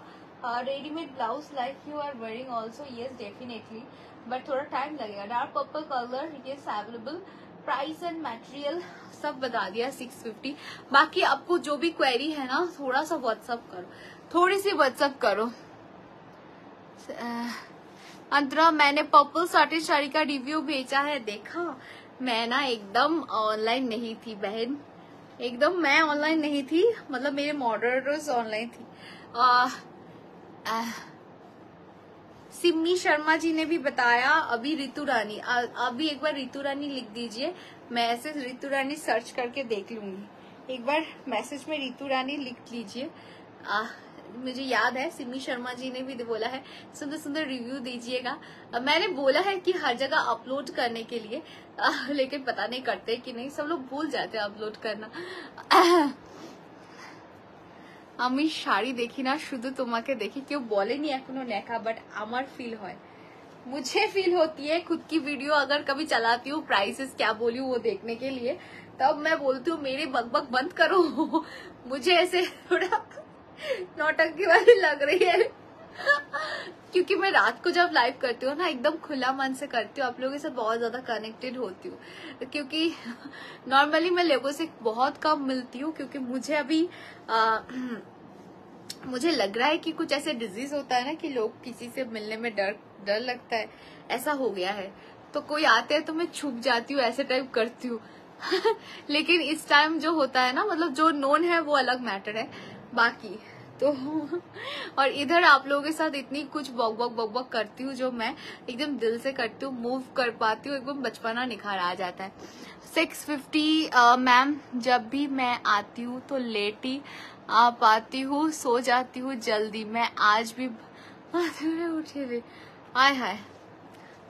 Readymade blouse like you are wearing also yes definitely but थोड़ा टाइम लगेगा। Dark purple colour yes available price and material सब बता दिया सिक्स फिफ्टी बाकी आपको जो भी क्वेरी है ना थोड़ा सा व्हाट्सअप करो। थोड़ी सी व्हाट्सअप करो अंतरा मैंने पर्पल साटी साड़ी का रिव्यू भेजा है देखा? मैं ना एकदम ऑनलाइन नहीं थी बहन। एकदम मैं ऑनलाइन नहीं थी मतलब मेरे मॉडरेटर्स ऑनलाइन थी। आ, सिमी शर्मा जी ने भी बताया अभी रितु रानी अभी एक बार रितु रानी लिख दीजिए मैं ऐसे रितु रानी सर्च करके देख लूँगी। एक बार मैसेज में रितु रानी लिख लीजिए। मुझे याद है सिमी शर्मा जी ने भी बोला है सुंदर सुंदर रिव्यू दीजिएगा। मैंने बोला है कि हर जगह अपलोड करने के लिए आ, लेकिन पता नहीं करते कि नहीं सब लोग भूल जाते हैं अपलोड करना। আমি শাড়ি দেখি না শুধু তোমাকে দেখি কেউ বলেনি এখনো নেখা बट আমার फील হয় मुझे फील होती है खुद की वीडियो अगर कभी चलाती हूँ प्राइसेस क्या बोली वो देखने के लिए तब मैं बोलती हूँ मेरे बकबक बंद करो मुझे ऐसे थोड़ा नौटंकी वाली लग रही है क्योंकि मैं रात को जब लाइव करती हूँ ना एकदम खुला मन से करती हूँ आप लोगों से बहुत ज्यादा कनेक्टेड होती हूँ क्योंकि नॉर्मली मैं लोगों से बहुत कम मिलती हूँ क्योंकि मुझे अभी आ, मुझे लग रहा है कि कुछ ऐसे डिज़ीज़ होता है ना कि लोग किसी से मिलने में डर डर लगता है। ऐसा हो गया है। तो कोई आते हैं तो मैं छुप जाती हूँ, ऐसे टाइप करती हूँ। लेकिन इस टाइम जो होता है ना मतलब जो नोन है, वो अलग मैटर है। बाकी तो और इधर आप लोगों के साथ इतनी कुछ बक बक बक बक करती हूँ जो मैं एकदम दिल से करती हूँ मूव कर पाती हूँ, एकदम बचपना निखार आ जाता है। सिक्स फिफ्टी मैम जब भी मैं आती हूँ तो लेटी आ पाती हूँ सो जाती हूँ जल्दी मैं आज भी उठे रे आय हाय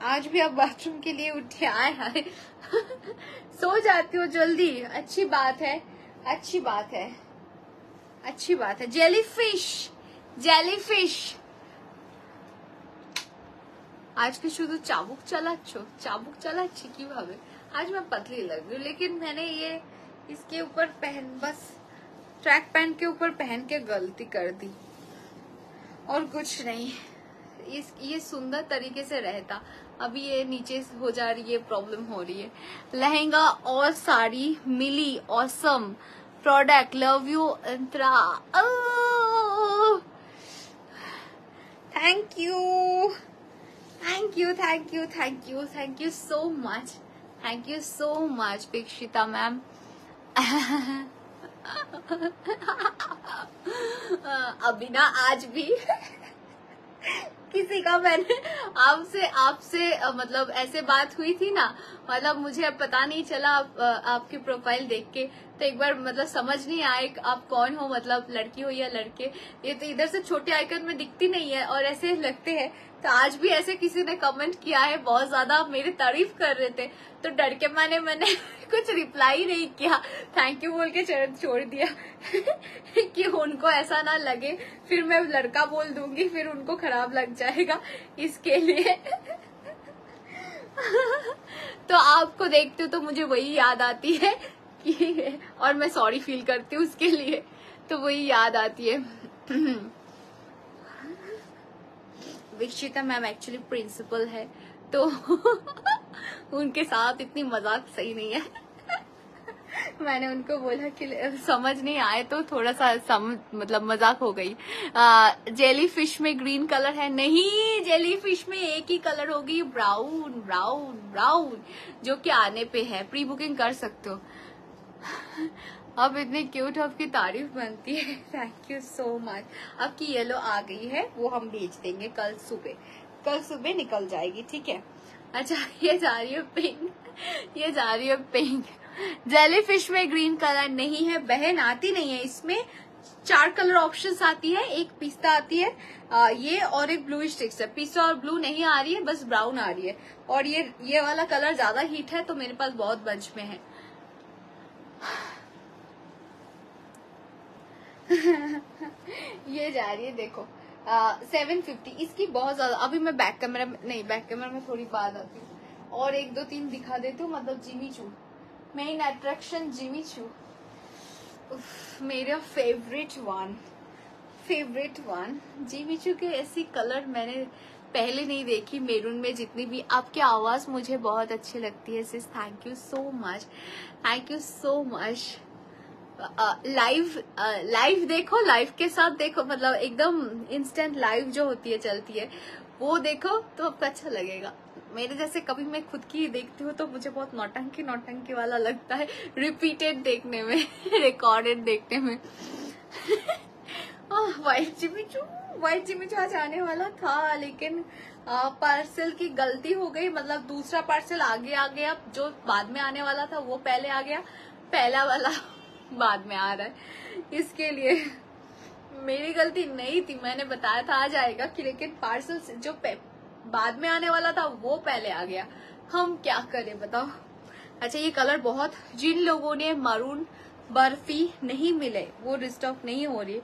आज भी आप बाथरूम के लिए उठे आए हाय सो जाती हूँ जल्दी अच्छी बात है अच्छी बात है अच्छी बात है जेली फिश जेली फिश আজকে শুধু চাবুক চালাচ্ছ চাবুক চালাচ্ছি কিভাবে आज मैं पतली लग रही हूँ लेकिन मैंने ये इसके ऊपर पहन बस ट्रैक पैंट के ऊपर पहन के गलती कर दी। और कुछ नहीं। इस, ये सुंदर तरीके से रहता। अभी ये नीचे हो जा रही है प्रॉब्लम हो रही है। लहंगा और साड़ी मिली awesome product love you Antara thank you thank you thank you thank you thank you so much thank you so much Dikshita ma'am अभी ना आज भी किसी का मैंने आपसे आपसे मतलब ऐसे बात हुई थी ना मतलब मुझे अब पता नहीं चला आप, आपकी प्रोफ़ाइल देख के तो एक बार मतलब समझ नहीं आए आप कौन हो मतलब लड़की हो या लड़के। ये तो इधर से छोटे आइकन में दिखती नहीं है और ऐसे लगते हैं। तो आज भी ऐसे किसी ने कमेंट किया है, बहुत ज़्यादा मेरी तारीफ़ कर रहे थे। तो डर के मैंने मैंने कुछ रिप्लाई नहीं किया। थैंक यू बोल के चरण छोड़ दिया कि उनको ऐसा ना लगे। फिर मैं लड़का बोल दूँगी, फिर उनको खराब लग जाएगा इसके लिए। तो आपको देखते हो तो मुझे वही याद आती है। कि और मैं सॉरी फील करती हूँ उसके लिए। तो वही याद आती है। विक्षिता मैम एक्चुअली प्रिंसिपल है तो उनके साथ इतनी मज़ाक सही नहीं है। मैंने उनको बोला कि समझ नहीं आए तो थोड़ा सा सम, मतलब मज़ाक हो गई। जेली फ़िश में ग्रीन कलर है? नहीं जेली फ़िश में एक ही कलर होगी ब्राउन ब्राउन ब्राउन जो कि आने पे है। प्री बुकिंग कर सकते हो। अब इतने क्यूट आपकी तारीफ़ बनती है। थैंक यू सो मच आपकी येलो आ गई है वो हम भेज देंगे कल सुबह। कल सुबह निकल जाएगी ठीक है? अच्छा ये जा रही है पिंक ये जा रही है पिंक जेली फ़िश में ग्रीन कलर नहीं है बहन आती नहीं है इसमें। चार कलर ऑप्शंस आती है एक पिस्ता आती है। आ, ये और एक ब्लू स्टिक्स है। पिस्ता और ब्लू नहीं आ रही है बस ब्राउन आ रही है। और ये ये वाला कलर ज़्यादा हीट है तो मेरे पास बहुत बंच में है। ये जा रही है, देखो। सेवन फिफ्टी इसकी बहुत ज़्यादा, अभी मैं बैक कैमरा में, नहीं बैक कैमरा में थोड़ी बात आती हूँ। और एक दो तीन दिखा देती हूँ मतलब Jimmy Choo. Main attraction Jimmy Choo. मेरा favourite one favourite one Jimmy Choo के ऐसी कलर मैंने पहले नहीं देखी मेरून में जितनी भी। आपकी आवाज़ मुझे बहुत अच्छी लगती है sis thank you so much thank you so much live live देखो लाइव के साथ देखो मतलब एकदम इंस्टेंट लाइव जो होती है, चलती है, वो देखो तो आपको अच्छा लगेगा। मेरे जैसे कभी मैं खुद की देखती हूँ तो मुझे बहुत नौटंकी नौटंकी वाला लगता है रिपीटेड देखने में रिकॉर्डेड देखने में। व्हाइट जिमिचू व्हाइट जिमिचू आज आने वाला था, लेकिन पार्सल की गलती हो गई मतलब दूसरा पार्सल आगे आ गया, जो बाद में आने वाला था, वो पहले आ गया, पहला वाला बाद में आ रहा है। इसके लिए मेरी गलती नहीं थी, मैंने बताया था, आ जाएगा कि लेकिन पार्सल जो बाद में आने वाला था, वो पहले आ गया। हम क्या करें, बताओ? अच्छा ये कलर बहुत, जिन लोगों ने मरून बर्फ़ी नहीं मिले, वो रिस्टॉक नहीं हो रही।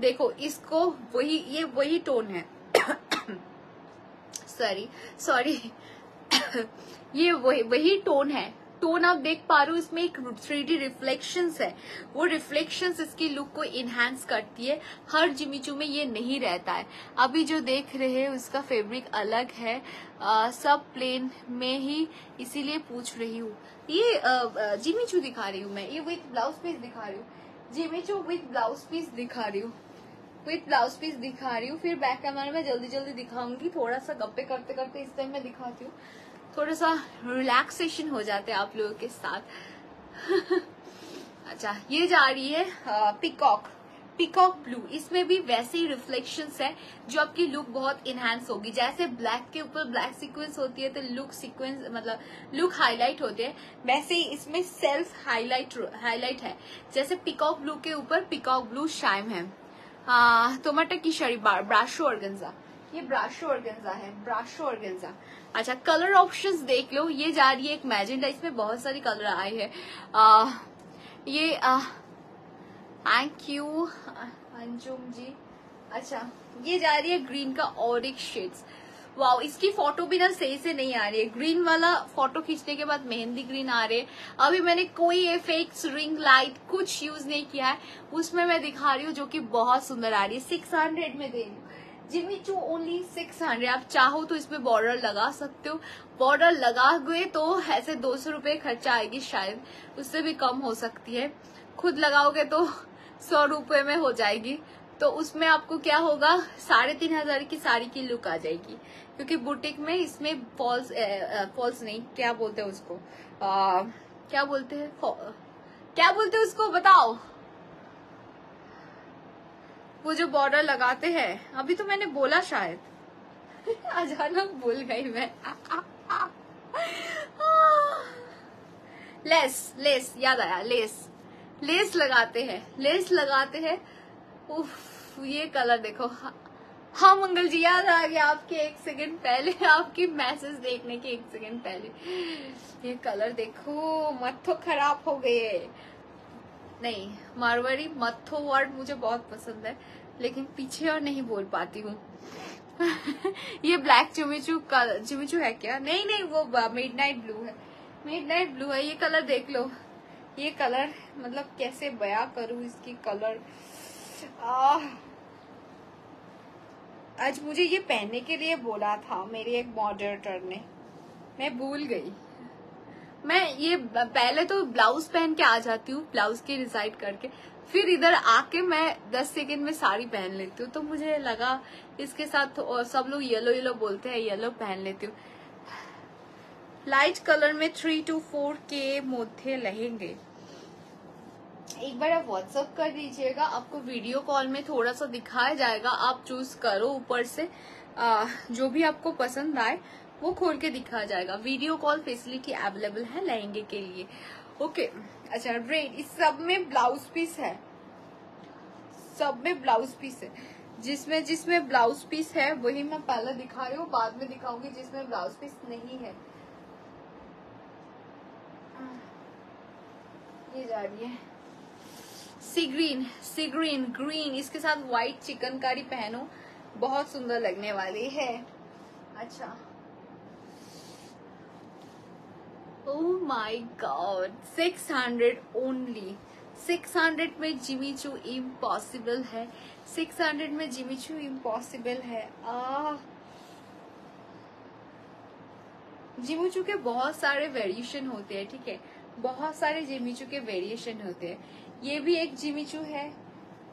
देखो इसको वही ये वही टोन है। सॉरी सॉरी ये वही वही टोन है। टोन आप देख पा रहे हो इसमें एक थ्री डी रिफ्लेक्शन है। वो रिफ्लेक्शन इसकी लुक को इनहेंस करती है। हर जिमीचू में ये नहीं रहता है। अभी जो देख रहे हैं उसका फैब्रिक अलग है। आ, सब प्लेन में ही इसीलिए पूछ रही हूँ। ये जिमीचू दिखा रही हूँ मैं। ये विथ ब्लाउज पीस दिखा रही हूँ। जिमीचू विथ ब्लाउज पीस दिखा रही हूँ। विथ ब्लाउज पीस दिखा रही हूँ। फिर बैक कैमरा में जल्दी जल्दी दिखाऊँगी। थोड़ा सा गप्पे करते करते इस टाइम मैं दिखाती हूँ। थोड़ा सा रिलैक्सेशन हो जाते हैं आप लोगों के साथ। अच्छा ये जा रही है पिकॉक पिकॉक ब्लू। इसमें भी वैसे ही रिफ्लेक्शन है, जो आपकी लुक बहुत इनहेंस होगी। जैसे ब्लैक के ऊपर ब्लैक सीक्वेंस होती है तो लुक सीक्वेंस मतलब लुक हाईलाइट होते हैं। वैसे ही इसमें सेल्फ हाईलाइट हाईलाइट है। जैसे पिकॉक ब्लू के ऊपर पिकॉक ब्लू शाइम है। टोमाटो की शरी ब्राशो ऑर्गेन्जा ये ब्राशो ऑर्गेन्जा है ब्राशो ऑर्गेन्जा अच्छा कलर ऑप्शंस देख लो। ये जा रही है एक मैजेंडा इसमें बहुत सारी कलर आए हैं। ये थैंक यू अंजुम जी अच्छा ये जा रही है ग्रीन का और एक शेड्स वाओ इसकी फ़ोटो भी ना सही से नहीं आ रही है ग्रीन वाला फ़ोटो खींचने के बाद मेहंदी ग्रीन आ रही है अभी मैंने कोई इफेक्ट्स रिंग लाइट कुछ यूज़ नहीं किया है उसमें मैं दिखा रही हूँ जो कि बहुत सुंदर आ रही है सिक्स हंड्रेड में दे रही हूँ चू ओनली सिक्स हंड्रेड आप चाहो तो इसमें बॉर्डर लगा सकते हो बॉर्डर लगा हुए तो ऐसे दो सौ रुपये खर्चा आएगी शायद उससे भी कम हो सकती है खुद लगाओगे तो सौ रुपये में हो जाएगी। तो उसमें आपको क्या होगा? साढ़े तीन हज़ार की साड़ी की लुक आ जाएगी। क्योंकि बुटीक में इसमें फॉल्स फॉल्स नहीं क्या बोलते हैं उसको? आ, क्या बोलते हैं? क्या बोलते हैं उसको? बताओ। वो जो बॉर्डर लगाते हैं अभी तो मैंने बोला शायद। अचानक भूल गई मैं। लेस लेस याद आया लेस लेस लगाते हैं, लेस लगाते हैं। उफ, ये कलर देखो। हाँ मंगल जी, याद आ गया आपके एक सेकंड पहले, आपकी मैसेज देखने के एक सेकंड पहले। ये कलर देखो, मत तो खराब हो गए। नहीं, मारवाड़ी मत्थो वर्ड मुझे बहुत पसंद है, लेकिन पीछे और नहीं बोल पाती हूँ। ये ब्लैक चुमिचू कलर चुमिचू है क्या? नहीं नहीं, वो मिड नाइट ब्लू है। मिड नाइट ब्लू है, ये कलर देख लो। ये कलर मतलब कैसे बया करूँ इसकी कलर? आ, आज मुझे ये पहनने के लिए बोला था मेरे एक मॉडरेटर ने। मैं भूल गई। मैं ये पहले तो ब्लाउज पहन के आ जाती हूँ ब्लाउज की डिसाइड करके। फिर इधर आके मैं दस सेकेंड में साड़ी पहन लेती हूँ तो मुझे लगा इसके साथ सब लोग येलो येलो बोलते हैं येलो पहन लेती हूँ। लाइट कलर में थ्री टू फोर के मोथे लहेंगे। एक बार आप व्हाट्सअप कर दीजिएगा आपको वीडियो कॉल में थोड़ा सा दिखाया जाएगा आप चूज़ करो ऊपर से आ, जो भी आपको पसंद आए वो खोल के दिखाया जाएगा। वीडियो कॉल फैसिलिटी अवेलेबल है लहंगे के लिए। ओके अच्छा रेड इस सब में ब्लाउज पीस है। सब में ब्लाउज पीस है। जिसमें जिसमें ब्लाउज पीस है वही मैं पहले दिखा रही हूँ बाद में दिखाऊँगी जिसमें ब्लाउज पीस नहीं है। ये जा रही है। Sea green sea green green इसके साथ व्हाइट चिकनकारी पहनो, बहुत सुंदर लगने वाली है। अच्छा। Oh my god 600 ओनली 600 में जिमी चू इम्पॉसिबल है। 600 में जिमी चू इम्पॉसिबल है। आ जिमीचू के बहुत सारे वेरिएशन होते हैं, ठीक है? बहुत सारे जिमीचू के वेरिएशन होते हैं। ये भी एक जिमीचू है।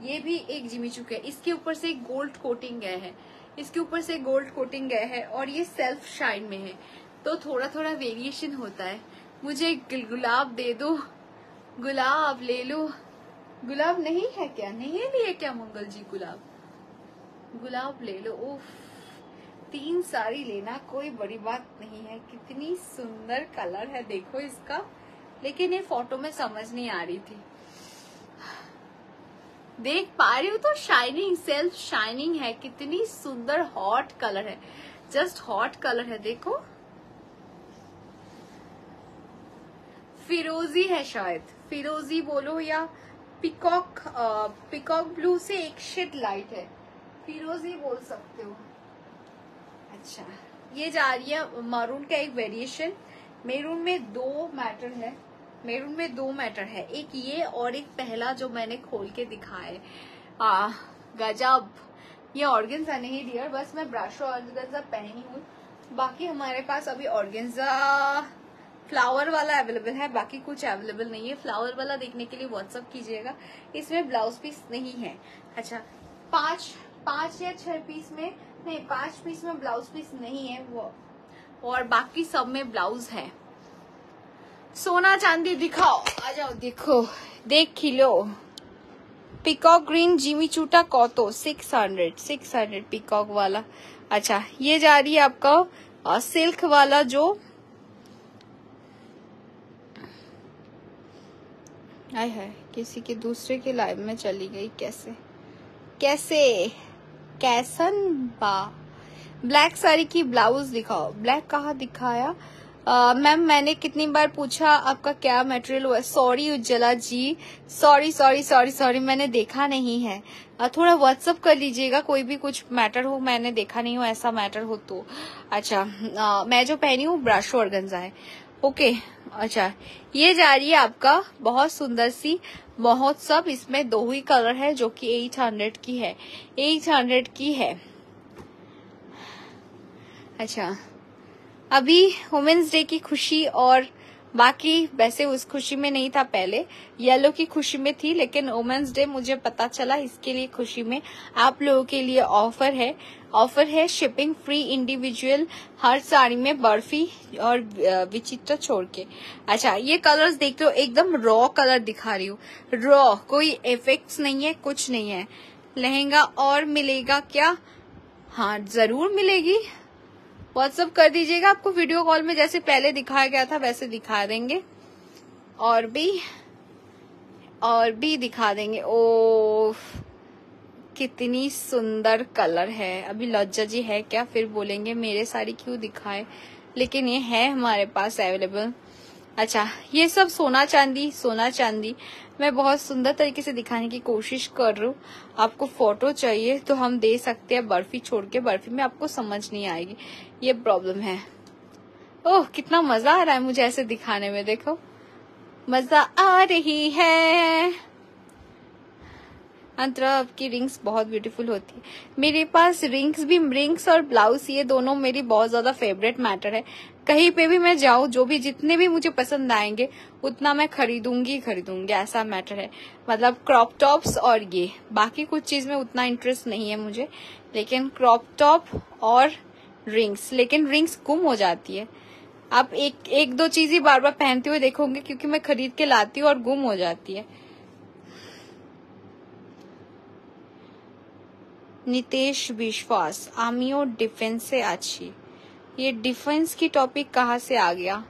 ये भी एक जिमीचू है इसके ऊपर से गोल्ड कोटिंग गया है। इसके ऊपर से गोल्ड कोटिंग गया है और ये सेल्फ शाइन में है। तो थोड़ा थोड़ा वेरिएशन होता है। मुझे गुलाब दे दो। गुलाब ले लो। गुलाब नहीं है क्या? नहीं लिए क्या मंगल जी गुलाब? गुलाब ले लो। उफ, तीन साड़ी लेना कोई बड़ी बात नहीं है। कितनी सुंदर कलर है। देखो इसका। लेकिन ये फ़ोटो में समझ नहीं आ रही थी। देख पा रही हूँ तो शाइनिंग सेल्फ शाइनिंग है। कितनी सुंदर हॉट कलर है। जस्ट हॉट कलर है, देखो। फिरोजी है शायद। फिरोजी बोलो या पिकॉक पिकॉक ब्लू से एक शेड लाइट है। फिरोजी बोल सकते हो। अच्छा ये जा रही है मरून का एक वेरिएशन मेरून में दो मैटर है। मेरून में दो मैटर है। एक ये और एक पहला जो मैंने खोल के दिखाया है। गजब। ये ऑर्गेन्जा नहीं डियर बस मैं ब्राशो ऑर्गेन्जा पहनी हूँ। बाकी हमारे पास अभी ऑर्गेन्जा फ्लावर वाला अवेलेबल है। बाकी कुछ अवेलेबल नहीं है। फ्लावर वाला देखने के लिए व्हाट्सअप कीजिएगा। इसमें ब्लाउज पीस नहीं है। अच्छा पाँच पाँच या छह पीस में, नहीं, पाँच पीस में ब्लाउज पीस नहीं है वो। और बाकी सब में ब्लाउज है। सोना चांदी दिखाओ। आ जाओ, देखो। देख खिलो। पिकॉक ग्रीन जिमी चूटा कौतो six hundred six hundred peacock वाला। अच्छा ये जा रही है आपका सिल्क वाला जो आय है किसी के दूसरे के लाइव में चली गई, कैसे? कैसे? कैसन बा? ब्लैक साड़ी की ब्लाउज दिखाओ। ब्लैक कहा दिखाया? मैम मैंने कितनी बार पूछा आपका क्या मटेरियल हुआ? Sorry Ujjala ji. Sorry sorry sorry sorry मैंने देखा नहीं है। थोड़ा व्हाट्सअप कर लीजिएगा कोई भी कुछ मैटर हो मैंने देखा नहीं हो ऐसा मैटर हो तो। अच्छा uh, मैं जो पहनी हूँ ब्रश और गंजा है ओके अच्छा ये जा रही है आपका बहुत सुंदर सी महोत्सव। इसमें दो ही कलर है जो कि एट हंड्रेड की है। एट हंड्रेड की है। अच्छा अभी वुमेन्स डे की खुशी और बाकी वैसे उस खुशी में नहीं था पहले। येलो की खुशी में थी, लेकिन वुमेन्स डे मुझे पता चला, इसके लिए खुशी में आप लोगों के लिए ऑफ़र है। ऑफ़र है शिपिंग फ्री इंडिविजुअल हर साड़ी में बर्फ़ी और विचित्र छोड़ के। अच्छा ये कलर्स देखते हो, एकदम रॉ कलर दिखा रही हूँ। रॉ कोई इफेक्ट्स नहीं है, कुछ नहीं है। लहंगा और मिलेगा क्या? हाँ ज़रूर मिलेगी। व्हाट्सअप कर दीजिएगा, आपको वीडियो कॉल में जैसे पहले दिखाया गया था वैसे दिखा देंगे। और भी और भी दिखा देंगे। ओ कितनी सुंदर कलर है। अभी लज्जा जी है क्या? फिर बोलेंगे, मेरे साड़ी क्यों दिखाए? लेकिन ये है हमारे पास अवेलेबल अच्छा ये सब सोना चांदी सोना चांदी। मैं बहुत सुंदर तरीके से दिखाने की कोशिश कर रही हूँ। आपको फ़ोटो चाहिए तो हम दे सकते हैं बर्फ़ी, छोड़ के बर्फ़ी में आपको समझ नहीं आएगी। ये प्रॉब्लम है। ओह, कितना मज़ा आ रहा है मुझे ऐसे दिखाने में, देखो। मज़ा आ रही है। अंतरा की रिंग्स बहुत ब्यूटीफुल होती है। मेरे पास रिंग्स भी रिंग्स और ब्लाउज ये दोनों मेरी बहुत ज़्यादा फेवरेट मैटर है। कहीं पे भी मैं जाऊँ, जो भी, जितने भी मुझे पसंद आएँगे, उतना मैं खरीदूँगी खरीदूँगी, ऐसा मैटर है। मतलब क्रॉप टॉप्स और ये। बाकी कुछ चीज़ में उतना इंटरेस्ट नहीं है मुझे। लेकिन क्रॉप टॉप और रिंग्स लेकिन रिंग्स गुम हो जाती है। आप एक एक दो चीज़ ही बार बार पहनते हुए देखोगे, क्योंकि मैं खरीद के लाती हूँ और गुम हो जाती है। नितेश विश्वास, आमियो डिफेंस से अच्छी ये डिफेंस की टॉपिक कहाँ से आ गया?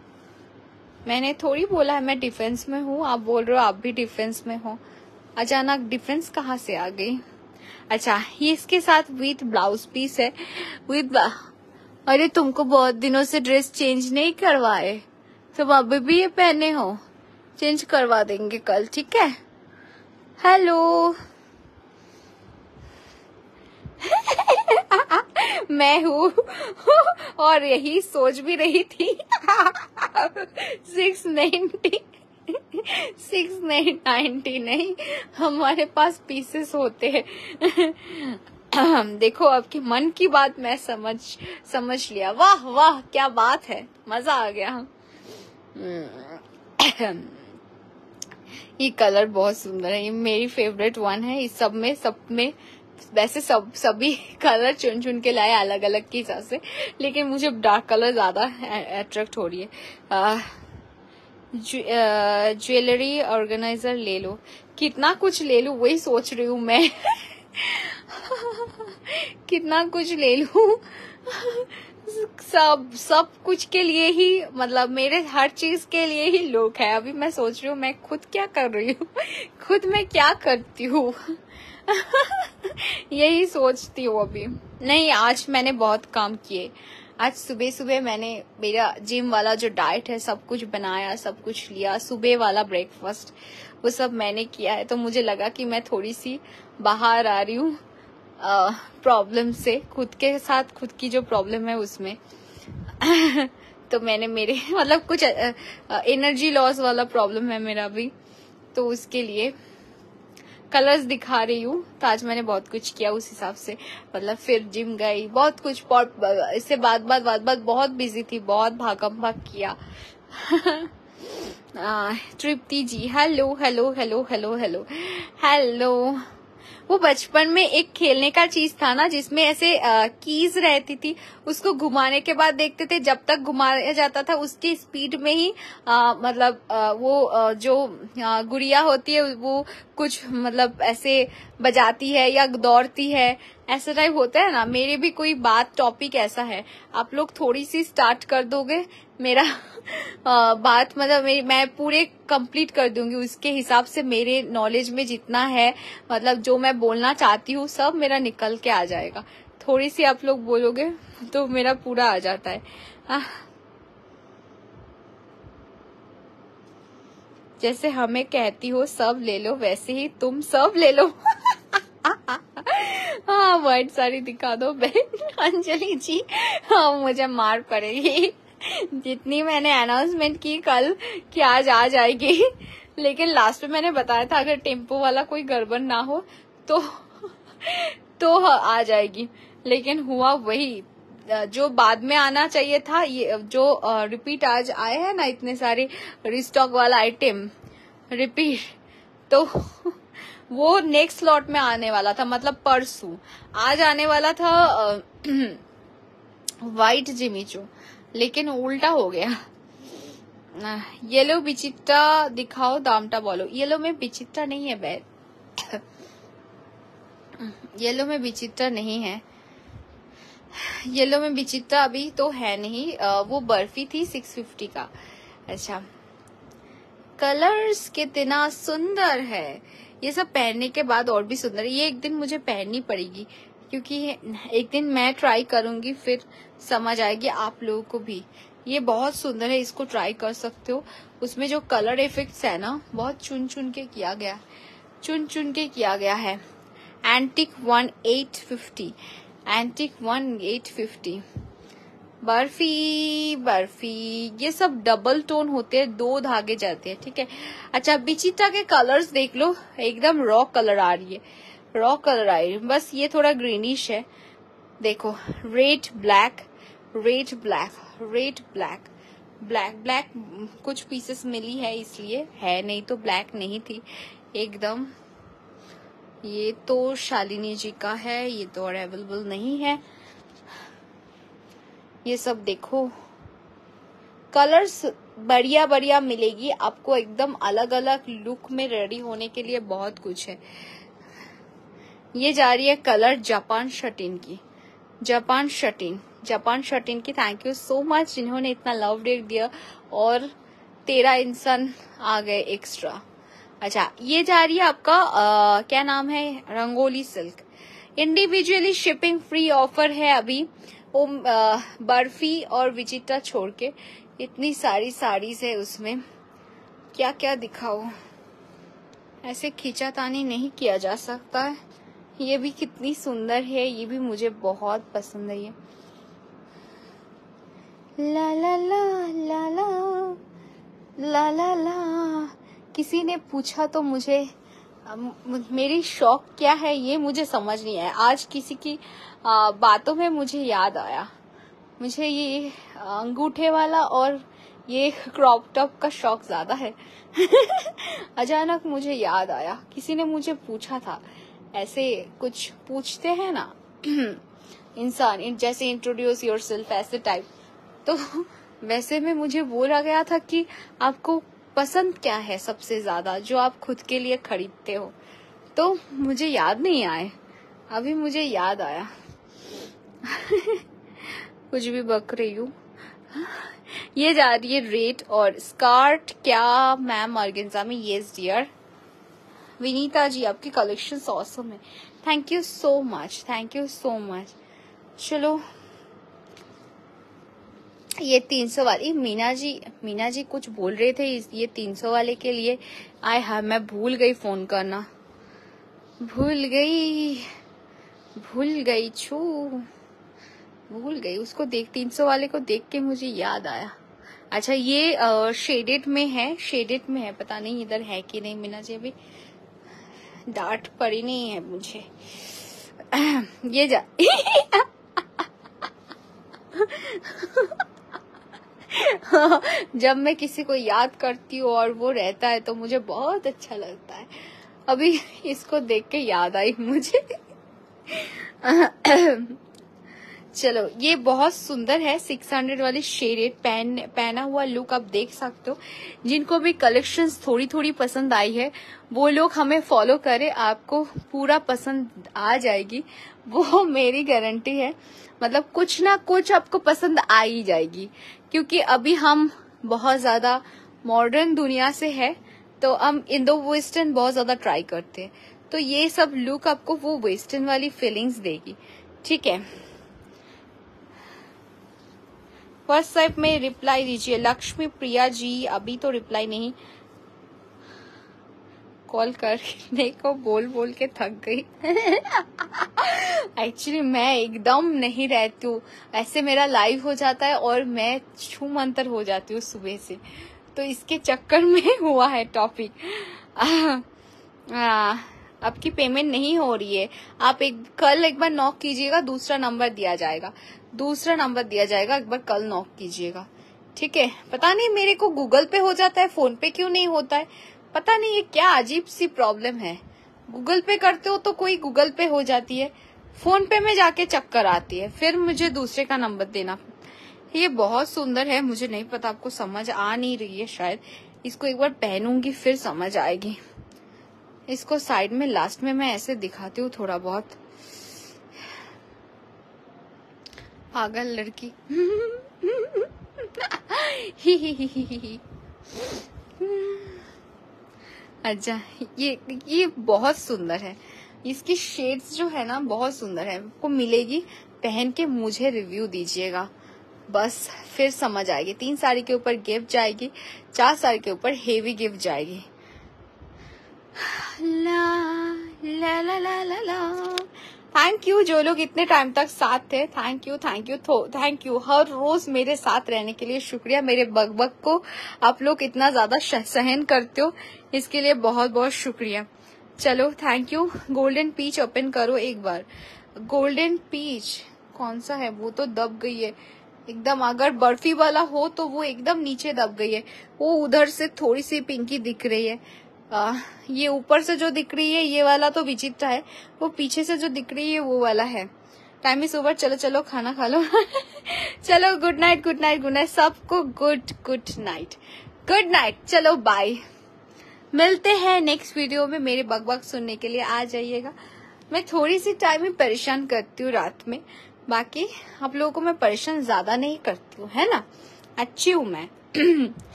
मैंने थोड़ी बोला है, मैं डिफेंस में हूँ, आप बोल रहे हो आप भी डिफेंस में हो। अचानक डिफेंस कहाँ से आ गई? अच्छा ये इसके साथ विथ ब्लाउज पीस है। विथ अरे तुमको बहुत दिनों से ड्रेस चेंज नहीं करवाए। तुम अभी भी ये पहने हो। चेंज करवा देंगे कल, ठीक है? हेलो मैं हूँ। और यही सोच भी रही थी। सिक्स नाइन्टी सिक्स नाइन्टी नहीं। हमारे पास पीसेस होते हैं। देखो आपके मन की बात मैं समझ समझ लिया। वाह वाह, क्या बात है। मज़ा आ गया। ये कलर बहुत सुंदर है। ये मेरी फेवरेट वन है। इस सब में सब में, वैसे सब, सभी कलर चुन चुन के लाए अलग अलग के हिसाब से। लेकिन मुझे डार्क कलर ज़्यादा अट्रैक्ट हो रही है। ज्वेलरी ऑर्गेनाइजर ले लो। कितना कुछ ले लू, वही सोच रही हूँ मैं। कितना कुछ ले लू। सब सब कुछ के लिए ही मतलब मेरे हर चीज़ के लिए ही लोग है। अभी मैं सोच रही हूँ, मैं खुद क्या कर रही हूँ? खुद मैं क्या करती हूँ? यही सोचती हूँ अभी। नहीं, आज मैंने बहुत काम किए। आज सुबह सुबह मैंने मेरा जिम वाला जो डाइट है, सब कुछ बनाया, सब कुछ लिया, सुबह वाला ब्रेकफास्ट वो सब मैंने किया है तो मुझे लगा कि मैं थोड़ी सी बाहर आ रही हूँ प्रॉब्लम से, खुद के साथ, खुद की जो प्रॉब्लम है उसमें। तो मैंने मेरे मतलब कुछ एनर्जी लॉस वाला प्रॉब्लम है मेरा भी तो उसके लिए कलर्स दिखा रही हूँ तो आज मैंने बहुत कुछ किया उस हिसाब से। मतलब फिर जिम गई, बहुत कुछ इससे बाद बाद बाद बाद बहुत बिज़ी थी, बहुत भागम भाग किया। Tripti ji hello hello hello hello hello hello वो बचपन में एक खेलने का चीज़ था ना जिसमें ऐसे आ, कीज रहती थी उसको घुमाने के बाद देखते थे जब तक घुमाया जाता था उसकी स्पीड में ही आ, मतलब आ, वो आ, जो आ, गुड़िया होती है वो कुछ मतलब ऐसे बजाती है या दौड़ती है ऐसा टाइप होता है ना। मेरे भी कोई बात टॉपिक ऐसा है। आप लोग थोड़ी सी स्टार्ट कर दोगे मेरा आ, बात मतलब मेरी मैं पूरे कंप्लीट कर दूँगी उसके हिसाब से मेरे नॉलेज में जितना है मतलब जो मैं बोलना चाहती हूँ सब मेरा निकल के आ जाएगा। थोड़ी सी आप लोग बोलोगे तो मेरा पूरा आ जाता है। आ, जैसे हमें कहती हो सब ले लो वैसे ही तुम सब ले लो। हाँ वर्ड सारी दिखा दो बहन। अंजलि जी हाँ मुझे मार पड़ेगी। जितनी मैंने अनाउंसमेंट की, कल कि आज आ जाएगी। लेकिन लास्ट में मैंने बताया था, अगर टेंपो वाला कोई गड़बड़ ना हो तो तो आ जाएगी। लेकिन हुआ वही। जो बाद में आना चाहिए था, ये, जो रिपीट आज आए हैं ना इतने सारे रिस्टॉक वाला आइटम रिपीट तो वो नेक्स्ट स्लॉट में आने वाला था मतलब परसों। आज आने वाला था व्हाइट जिमीचो लेकिन उल्टा हो गया। येलो बिचिट्टा दिखाओ, दामटा बोलो। येलो में बिचिट्टा नहीं है, बैठ। येलो में बिचिट्टा नहीं है। येलो में बिचिट्टा अभी तो है नहीं वो बर्फ़ी थी सिक्स फिफ्टी का। अच्छा। कलर्स कितना सुंदर है। ये सब पहनने के बाद और भी सुंदर ये एक दिन मुझे पहननी पड़ेगी। क्योंकि एक दिन मैं ट्राई करूँगी, फिर समझ आएगी आप लोगों को भी। ये बहुत सुंदर है, इसको ट्राई कर सकते हो। उसमें जो कलर इफेक्ट्स है ना, बहुत चुन चुन के किया गया। चुन चुन के किया गया है। Antique one eight fifty antique one eight fifty barfi barfi. ये सब डबल टोन होते हैं, दो धागे जाते हैं, ठीक है? अच्छा बिचिटा के कलर्स देख लो। एकदम रॉ कलर आ रही है। रॉ कलर आ रही है। बस ये थोड़ा ग्रीनिश है। देखो red black red black red black black black कुछ पीसेस मिली है इसलिए। है नहीं तो ब्लैक नहीं थी। एकदम, ये तो शालिनी जी का है, ये तो और अवेलेबल नहीं है। ये सब देखो। कलर्स बढ़िया बढ़िया मिलेगी। आपको एकदम अलग अलग लुक में रेडी होने के लिए बहुत कुछ है। ये जा रही है कलर जापान शटिन की। Japan satin. जापान शटिन की थैंक यू सो मच जिन्होंने इतना लव डेट दिया और तेरह इंसान आ गए एक्स्ट्रा अच्छा ये जा रही है आपका आ, क्या नाम है? Rangoli silk. Individually shipping free offer है अभी। वो बर्फ़ी और विचिता छोड़ के इतनी सारी साड़ीज है उसमें। क्या क्या दिखाओ ऐसे खींचातानी नहीं किया जा सकता है। ये भी कितनी सुंदर है ये भी मुझे बहुत पसंद है ये। ला ला ला ला ला ला ला ला। किसी ने पूछा तो मुझे मेरी शौक क्या है ये मुझे समझ नहीं आया। आज किसी की आ, बातों में मुझे याद आया। मुझे ये अंगूठे वाला और ये क्रॉप टॉप का शौक ज़्यादा है। अचानक मुझे याद आया। किसी ने मुझे पूछा था ऐसे कुछ पूछते हैं ना, इंसान जैसे इंट्रोड्यूस योर सेल्फ ऐसे टाइप तो वैसे में मुझे बोला गया था कि आपको पसंद क्या है सबसे ज़्यादा, जो आप खुद के लिए खरीदते हो। तो मुझे याद नहीं आए, अभी मुझे याद आया। कुछ भी बक रही हूँ। ये जा रही है रेट और स्कार्ट क्या, मैम, ऑर्गेन्जा में ये डियर विनीता जी, आपकी कलेक्शन ऑसम है। Thank you so much thank you so much चलो, ये तीन सौ वाली, मीना जी मीना जी कुछ बोल रहे थे ये तीन सौ वाले के लिए। आए हाँ मैं भूल गई फ़ोन करना। भूल गई भूल गई, छू। भूल गई, उसको देख, तीन सौ वाले को देख के मुझे याद आया। अच्छा ये शेडेड में है शेडेड में है, पता नहीं इधर है कि नहीं मीना जी अभी। डांट पड़ी नहीं है मुझे। ये जा जब मैं किसी को याद करती हूँ और वो रहता है तो मुझे बहुत अच्छा लगता है। अभी इसको देख के याद आई मुझे। चलो, ये बहुत सुंदर है 600 वाली शेडेड पहन, पहना हुआ लुक आप देख सकते हो। जिनको भी कलेक्शंस थोड़ी थोड़ी पसंद आई है, वो लोग हमें फॉलो करें, आपको पूरा पसंद आ जाएगी। वो मेरी गारंटी है मतलब कुछ ना कुछ आपको पसंद आ ही जाएगी। क्योंकि अभी हम बहुत ज़्यादा मॉडर्न दुनिया से है तो हम इंडो वेस्टर्न बहुत ज़्यादा ट्राई करते हैं। तो ये सब लुक आपको वो वेस्टर्न वाली फीलिंग्स देगी। ठीक है? फ़र्स्ट टाइप में रिप्लाई दीजिए। लक्ष्मी प्रिया जी, अभी तो रिप्लाई नहीं। कॉल करने को बोल बोल के थक गई। एक्चुअली मैं एकदम नहीं रहती हूँ। ऐसे मेरा लाइव हो जाता है और मैं छू मंतर हो जाती हूँ सुबह से। तो इसके चक्कर में हुआ है टॉपिक आपकी पेमेंट नहीं हो रही है, आप एक, कल एक बार नॉक कीजिएगा, दूसरा नंबर दिया जाएगा। दूसरा नंबर दिया जाएगा, एक बार कल नॉक कीजिएगा। ठीक है? पता नहीं, मेरे को गूगल पे हो जाता है फ़ोन पे क्यों नहीं होता है? पता नहीं, ये क्या अजीब सी प्रॉब्लम है। गूगल पे करते हो तो कोई गूगल पे हो जाती है। फ़ोन पे में जाके चक्कर आती है, फिर मुझे दूसरे का नंबर देना। ये बहुत सुंदर है, मुझे नहीं पता, आपको समझ आ नहीं रही है शायद। इसको एक बार पहनूँगी, फिर समझ आएगी। इसको साइड में, लास्ट में मैं ऐसे दिखाती हूँ थोड़ा बहुत। पागल लड़की। अच्छा ये ये बहुत सुंदर है। इसकी शेड्स जो है ना, बहुत सुंदर है। आपको मिलेगी, पहन के मुझे रिव्यू दीजिएगा। बस, फिर समझ आएगी। तीन साड़ी के ऊपर गिफ्ट जाएगी, चार साड़ी के ऊपर हेवी गिफ्ट जाएगी। थैंक यू जो लोग इतने टाइम तक साथ थे। Thank you thank you thank you हर रोज मेरे साथ रहने के लिए शुक्रिया। मेरे बग को आप लोग इतना ज़्यादा सहन करते हो, इसके लिए बहुत बहुत शुक्रिया। चलो thank you golden peach open करो एक बार। गोल्डन पीच कौन सा है? वो तो दब गई है। एकदम अगर बर्फ़ी वाला हो तो वो एकदम नीचे दब गई है। वो उधर से थोड़ी सी पिंकी दिख रही है। आ, ये ऊपर से जो दिख रही है ये वाला तो विचित्र है। वो पीछे से जो दिख रही है वो वाला है। टाइम इज़ ओवर चलो चलो खाना खा लो। चलो good night good night good night सबको good good night good night चलो बाय मिलते हैं नेक्स्ट वीडियो में मेरे बग बग सुनने के लिए। आ जाइएगा। मैं थोड़ी सी टाइम ही परेशान करती हूँ रात में। बाकी आप लोगों को मैं परेशान ज़्यादा नहीं करती हूँ है ना? अच्छी हूँ मैं।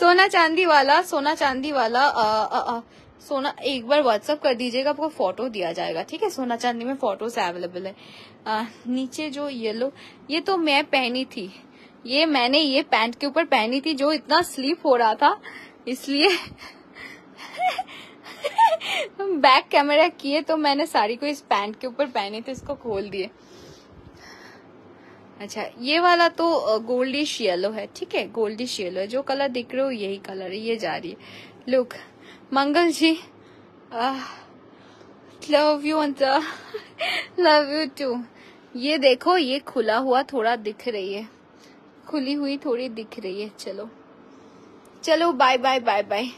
सोना चांदी वाला सोना चांदी वाला आ, आ, आ, सोना एक बार व्हाट्सअप कर दीजिएगा आपको फ़ोटो दिया जाएगा ठीक है? सोना चांदी में फ़ोटोज़ अवेलेबल है। आ, नीचे जो येलो ये तो मैं पहनी थी। ये मैंने ये पैंट के ऊपर पहनी थी जो इतना स्लीप हो रहा था इसलिए बैक कैमरा किए तो मैंने साड़ी को इस पैंट के ऊपर पहने थे इसको खोल दिए। अच्छा ये वाला तो गोल्डिश येलो है, ठीक है? गोल्डिश येलो है, जो कलर दिख रहे हो, यही कलर है, ये जा रही है। Look Mangal ji love you Anta love you too ये देखो, ये खुला हुआ थोड़ा दिख रही है। खुली हुई थोड़ी दिख रही है, चलो। चलो बाय बाय बाय बाय